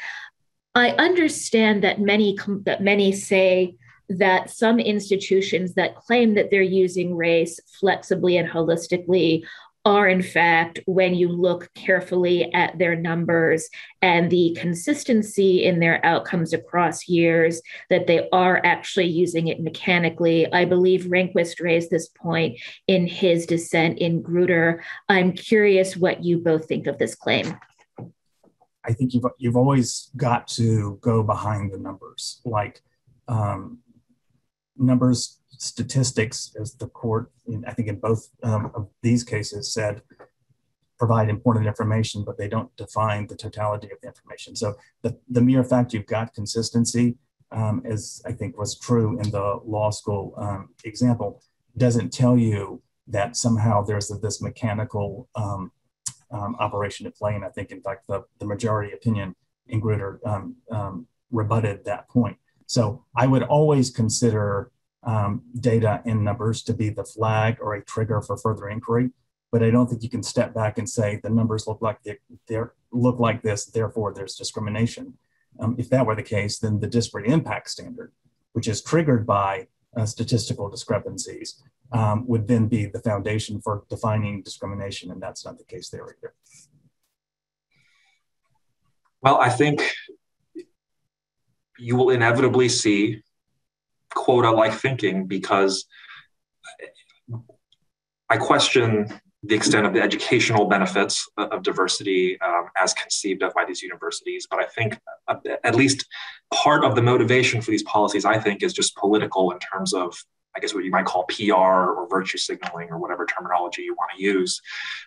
I understand that many that many say that some institutions that claim that they're using race flexibly and holistically are, in fact, when you look carefully at their numbers and the consistency in their outcomes across years, that they are actually using it mechanically. I believe Rehnquist raised this point in his dissent in Grutter. I'm curious what you both think of this claim. I think you've, you've always got to go behind the numbers. Like um, numbers statistics, as the court, I think in both um, of these cases said, provide important information, but they don't define the totality of the information. So the, the mere fact you've got consistency, um, as I think was true in the law school um, example, doesn't tell you that somehow there's this mechanical um, um, operation at play. And I think, in fact, the, the majority opinion in Grutter um, rebutted that point. So I would always consider um, data and numbers to be the flag or a trigger for further inquiry. But I don't think you can step back and say the numbers look like they look like this, therefore there's discrimination. Um, if that were the case, then the disparate impact standard, which is triggered by uh, statistical discrepancies, um, would then be the foundation for defining discrimination, and that's not the case there either. Well, I think you will inevitably see quota like thinking because I question the extent of the educational benefits of diversity um, as conceived of by these universities. But I think at least part of the motivation for these policies, I think, is just political in terms of, I guess, what you might call PR or virtue signaling or whatever terminology you want to use,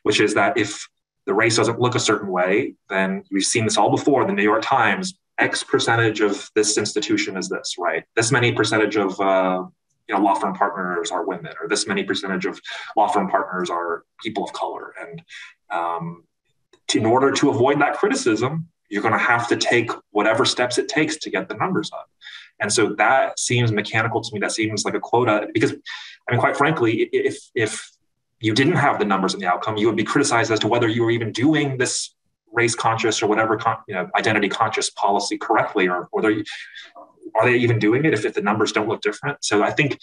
which is that if the race doesn't look a certain way, then we've seen this all before. The New York Times X percentage of this institution is this, right? This many percentage of uh, you know law firm partners are women, or this many percentage of law firm partners are people of color. And um, to, in order to avoid that criticism, you're going to have to take whatever steps it takes to get the numbers up. And so that seems mechanical to me. That seems like a quota because, I mean, quite frankly, if if you didn't have the numbers and the outcome, you would be criticized as to whether you were even doing this race conscious or whatever con- you know identity conscious policy correctly or or they are they even doing it if, if the numbers don't look different? So i think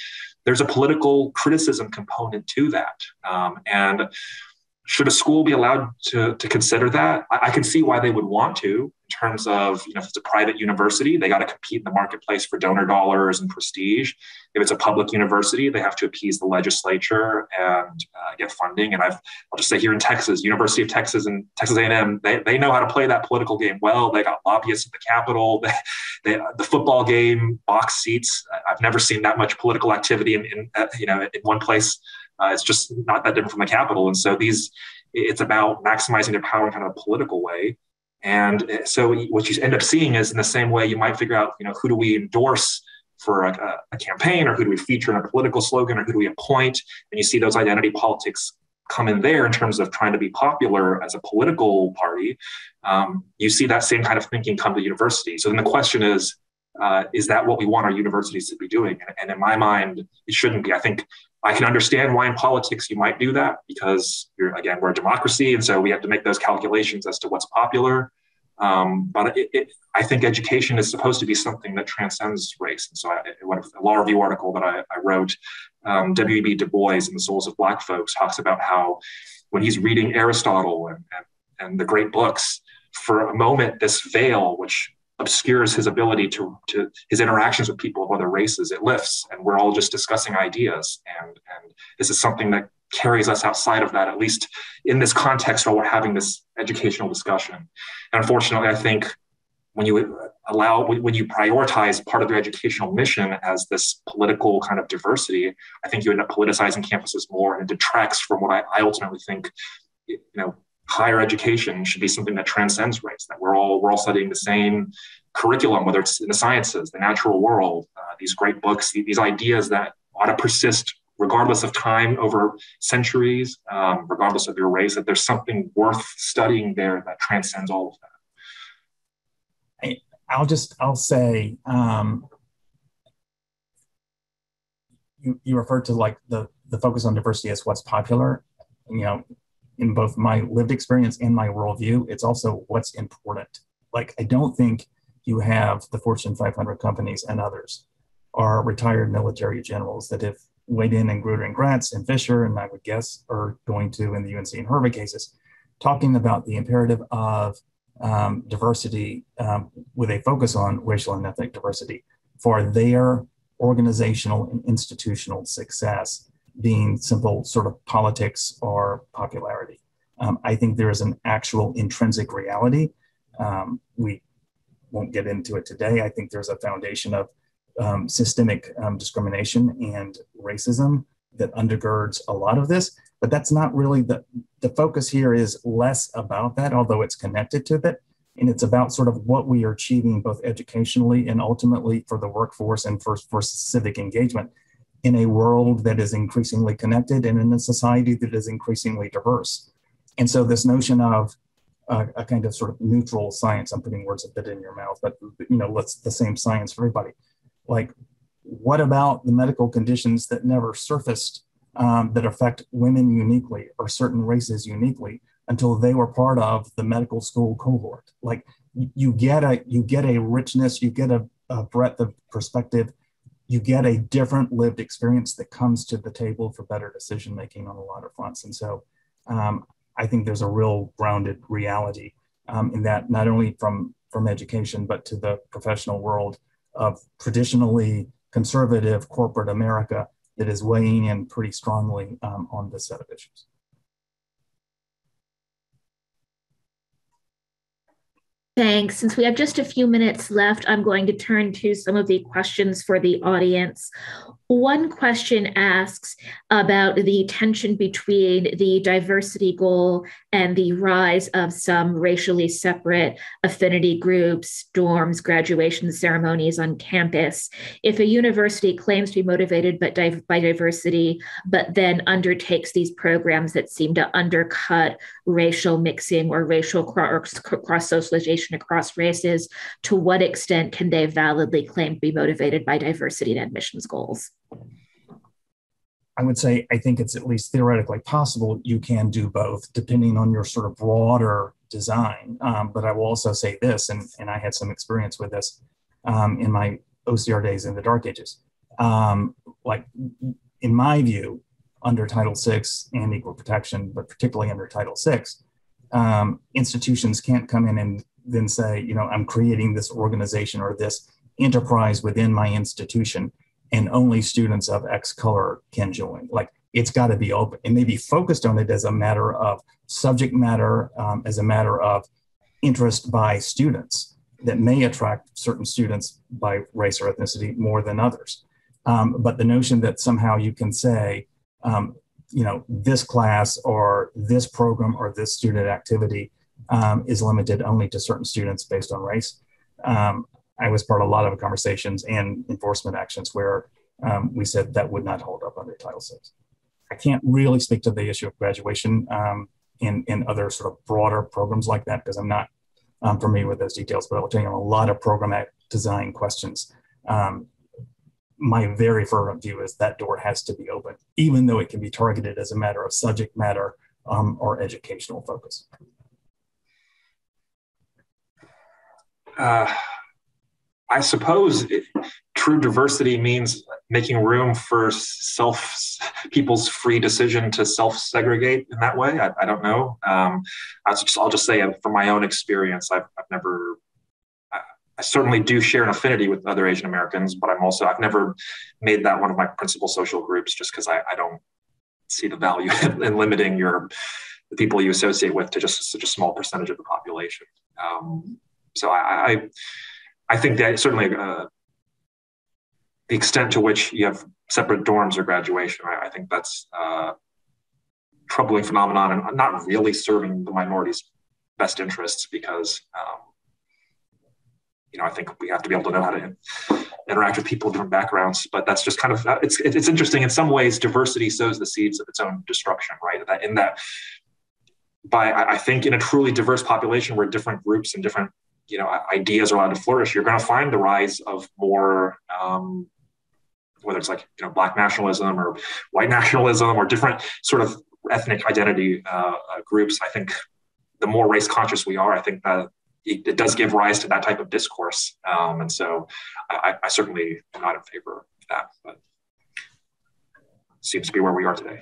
there's a political criticism component to that. Um, and should a school be allowed to, to consider that? I, I can see why they would want to in terms of you know if it's a private university they got to compete in the marketplace for donor dollars and prestige. If it's a public university they have to appease the legislature and uh, get funding. And i've i'll just say here in texas university of texas and texas a&m they, they know how to play that political game well. They got lobbyists at the capitol. [laughs] They, they, the football game box seats i've never seen that much political activity in, in uh, you know in one place uh, it's just not that different from the capital. and so these it's about maximizing their power in kind of a political way and so what you end up seeing is in the same way you might figure out, you know, who do we endorse for a, a, campaign or who do we feature in a political slogan or who do we appoint? And you see those identity politics come in there in terms of trying to be popular as a political party, um, you see that same kind of thinking come to university. So then the question is, uh, is that what we want our universities to be doing? And, and, in my mind, it shouldn't be. I think I can understand why in politics you might do that because again we're a democracy, and so we have to make those calculations as to what's popular. Um, but it, it, I think education is supposed to be something that transcends race. And so, I, a law review article that I, I wrote, um, W.E.B. Du Bois in The Souls of Black Folks talks about how when he's reading Aristotle and, and, and the great books, for a moment, this veil, which obscures his ability to, to his interactions with people of other races, it lifts, and we're all just discussing ideas. And, and this is something that carries us outside of that, at least in this context while we're having this educational discussion. And unfortunately, I think when you allow, when you prioritize part of your educational mission as this political kind of diversity, I think you end up politicizing campuses more and it detracts from what I, I ultimately think, you know, higher education should be something that transcends race, that we're all, we're all studying the same curriculum, whether it's in the sciences, the natural world, uh, these great books, these ideas that ought to persist regardless of time over centuries, um, regardless of your race, that there's something worth studying there that transcends all of that. I'll just I'll say um, you you referred to like the the focus on diversity as what's popular. You know, in both my lived experience and my worldview, it's also what's important. Like I don't think you have the Fortune 500 companies and others are retired military generals that have weighed in in Grutter and Gratz and Fisher, and I would guess are going to in the UNC and Harvard cases, talking about the imperative of um, diversity um, with a focus on racial and ethnic diversity for their organizational and institutional success being simple sort of politics or popularity. Um, I think there is an actual intrinsic reality. Um, we won't get into it today. I think there's a foundation of um, systemic um, discrimination and racism that undergirds a lot of this. But that's not really the, the focus here is less about that, although it's connected to that. And it's about sort of what we are achieving both educationally and ultimately for the workforce and for, for civic engagement in a world that is increasingly connected and in a society that is increasingly diverse. And so this notion of uh, a kind of sort of neutral science, I'm putting words a bit in your mouth, but you know, let's the same science for everybody like what about the medical conditions that never surfaced um, that affect women uniquely or certain races uniquely until they were part of the medical school cohort like you get a you get a richness you get a, a breadth of perspective you get a different lived experience that comes to the table for better decision making on a lot of fronts and so um, i think there's a real grounded reality um, in that not only from from education but to the professional world of traditionally conservative corporate America that is weighing in pretty strongly um, on this set of issues. Thanks. Since we have just a few minutes left, I'm going to turn to some of the questions for the audience. One question asks about the tension between the diversity goal and the rise of some racially separate affinity groups, dorms, graduation ceremonies on campus. If a university claims to be motivated by diversity, but then undertakes these programs that seem to undercut racial mixing or racial cross socialization across races, to what extent can they validly claim to be motivated by diversity and admissions goals? I would say I think it's at least theoretically possible you can do both, depending on your sort of broader design. Um, but I will also say this, and, and I had some experience with this um, in my OCR days in the dark ages. Um, like, in my view, under Title VI and equal protection, but particularly under Title VI, um, institutions can't come in and then say, you know, I'm creating this organization or this enterprise within my institution and only students of X color can join. Like it's got to be open and maybe focused on it as a matter of subject matter, um, as a matter of interest by students that may attract certain students by race or ethnicity more than others. Um, but the notion that somehow you can say, um, you know, this class or this program or this student activity um, is limited only to certain students based on race. Um, I was part of a lot of conversations and enforcement actions where um, we said that would not hold up under Title VI. I can't really speak to the issue of graduation um, in, in other sort of broader programs like that because I'm not um, familiar with those details, but I will tell you a lot of program design questions. Um, my very fervent view is that door has to be open, even though it can be targeted as a matter of subject matter um, or educational focus. Uh, I suppose it, true diversity means making room for self people's free decision to self segregate in that way. I, I don't know. Um, I'll just, I'll just say from my own experience, I've, I've never. I, I certainly do share an affinity with other Asian Americans, but I'm also I've never made that one of my principal social groups just because I, I don't see the value [laughs] in limiting your the people you associate with to just such a small percentage of the population. Um, so I, I, I think that certainly uh, the extent to which you have separate dorms or graduation, I, I think that's uh, troubling phenomenon and not really serving the minorities' best interests because um, you know I think we have to be able to know how to interact with people of different backgrounds. But that's just kind of uh, it's it's interesting in some ways. Diversity sows the seeds of its own destruction, right? That in that by I think in a truly diverse population where different groups and different you know ideas are allowed to flourish, you're going to find the rise of more um, whether it's like you know black nationalism or white [laughs] nationalism or different sort of ethnic identity uh, uh, groups. I think the more race conscious we are, I think that it, it does give rise to that type of discourse. Um, and so I, I, certainly am not in favor of that, but seems to be where we are today.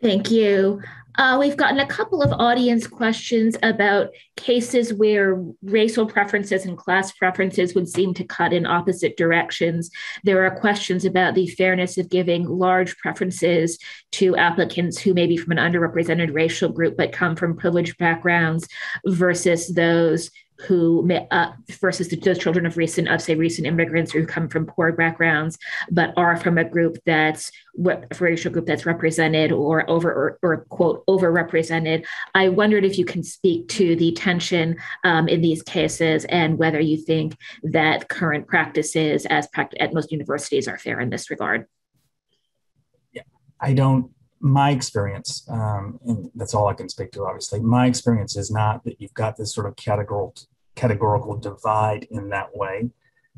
Thank you. Uh, we've gotten a couple of audience questions about cases where racial preferences and class preferences would seem to cut in opposite directions. There are questions about the fairness of giving large preferences to applicants who may be from an underrepresented racial group but come from privileged backgrounds versus those who uh, versus the, those children of recent, of say recent immigrants who come from poor backgrounds, but are from a group that's what racial group that's represented or over or, or quote overrepresented. I wondered if you can speak to the tension um, in these cases and whether you think that current practices as practiced at most universities are fair in this regard. I don't my experience, um, and that's all I can speak to, obviously, my experience is not that you've got this sort of categorical, categorical divide in that way,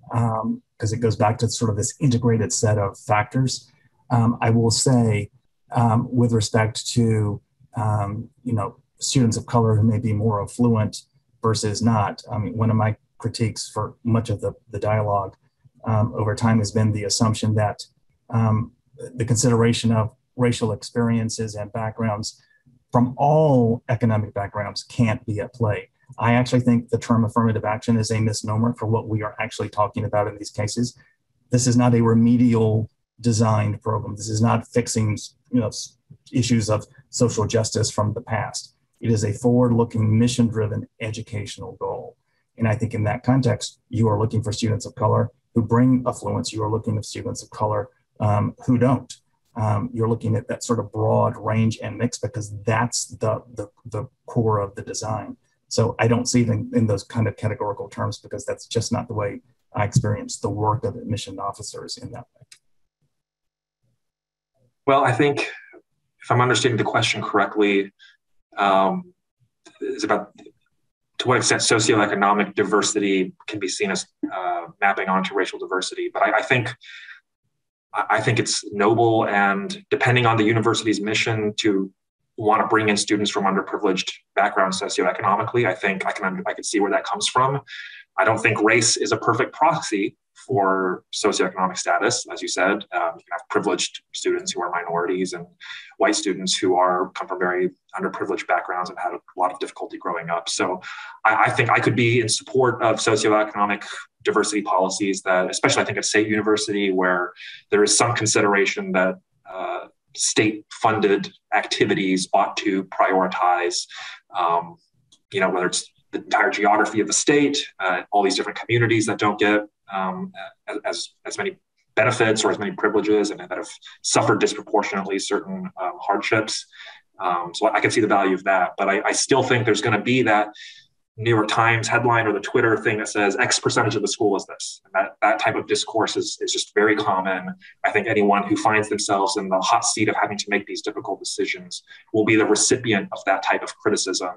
because um, it goes back to sort of this integrated set of factors. Um, I will say, um, with respect to, um, you know, students of color who may be more affluent versus not, I mean, one of my critiques for much of the, the dialogue um, over time has been the assumption that the consideration of racial experiences and backgrounds from all economic backgrounds can't be at play. I actually think the term affirmative action is a misnomer for what we are actually talking about in these cases. This is not a remedial designed program. This is not fixing you know, issues of social justice from the past. It is a forward looking, mission driven educational goal. And I think in that context, you are looking for students of color who bring affluence. You are looking for students of color um, who don't um, you're looking at that sort of broad range and mix because that's the, the, the core of the design. So I don't see in, in, those kind of categorical terms because that's just not the way I experience the work of admission officers in that way. Well, I think if I'm understanding the question correctly, um, is about to what extent socioeconomic diversity can be seen as uh, mapping onto racial diversity. But I, I think I think it's noble and depending on the university's mission to want to bring in students from underprivileged backgrounds socioeconomically, I think I can I can see where that comes from. I don't think race is a perfect proxy for socioeconomic status, as you said. Um, you can have privileged students who are minorities and white students who are come from very underprivileged backgrounds and had a lot of difficulty growing up. So I, I think I could be in support of socioeconomic diversity policies that, especially I think at State University, where there is some consideration that uh, state funded activities ought to prioritize, um, you know, whether it's the entire geography of the state, uh, all these different communities that don't get um, as, as many benefits or as many privileges and that have suffered disproportionately certain um, hardships. Um, so I can see the value of that, but I, I still think there's going to be that New York Times headline or the Twitter thing that says X percentage of the school is this. And that, that type of discourse is, is just very common. I think anyone who finds themselves in the hot seat of having to make these difficult decisions will be the recipient of that type of criticism.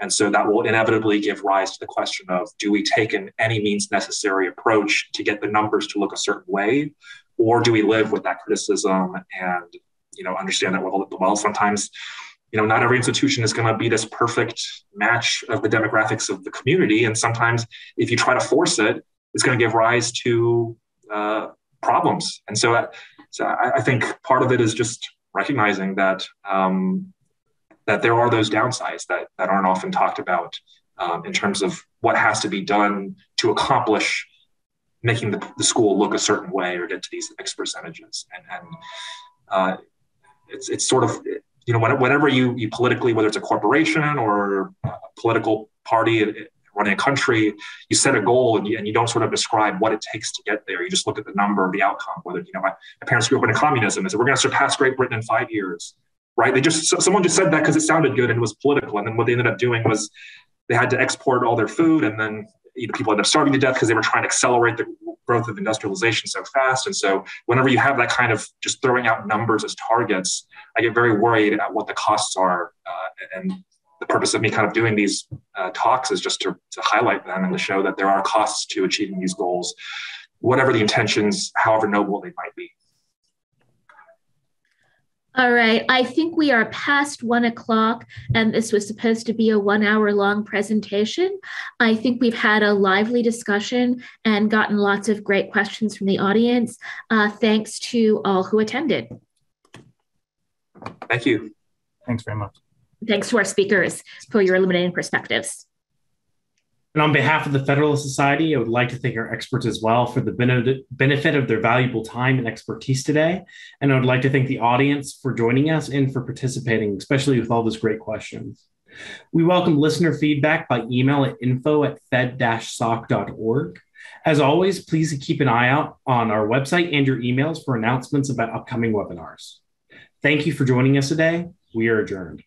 And so that will inevitably give rise to the question of do we take an any means necessary approach to get the numbers to look a certain way? Or do we live with that criticism and you know understand that well, well sometimes you know, not every institution is going to be this perfect match of the demographics of the community. And sometimes if you try to force it, it's going to give rise to uh, problems. And so, so I, I, think part of it is just recognizing that um, that there are those downsides that that aren't often talked about um, in terms of what has to be done to accomplish making the, the school look a certain way or get to these X percentages. And, and uh, it's it's sort of you know, whenever you, you politically, whether it's a corporation or a political party running a country, you set a goal and you, and you don't sort of describe what it takes to get there. You just look at the number, of the outcome. Whether you know, my, my parents grew up in communism, and said we're going to surpass Great Britain in five years, right? They just someone just said that because it sounded good and it was political, and then what they ended up doing was they had to export all their food, and then you know, people end up starving to death because they were trying to accelerate the growth of industrialization so fast. And so, whenever you have that kind of just throwing out numbers as targets, I get very worried at what the costs are. Uh, and the purpose of me kind of doing these uh, talks is just to, to highlight them and to show that there are costs to achieving these goals, whatever the intentions, however noble they might be. All right. I think we are past one o'clock, and this was supposed to be a one hour long presentation. I think we've had a lively discussion and gotten lots of great questions from the audience. Uh, thanks to all who attended. Thank you. Thanks very much. Thanks to our speakers for your illuminating perspectives. And on behalf of the Federalist Society, I would like to thank our experts as well for the benefit of their valuable time and expertise today. And I would like to thank the audience for joining us and for participating, especially with all those great questions. We welcome listener feedback by email at info at fed-soc.org. As always, please keep an eye out on our website and your emails for announcements about upcoming webinars. Thank you for joining us today. We are adjourned.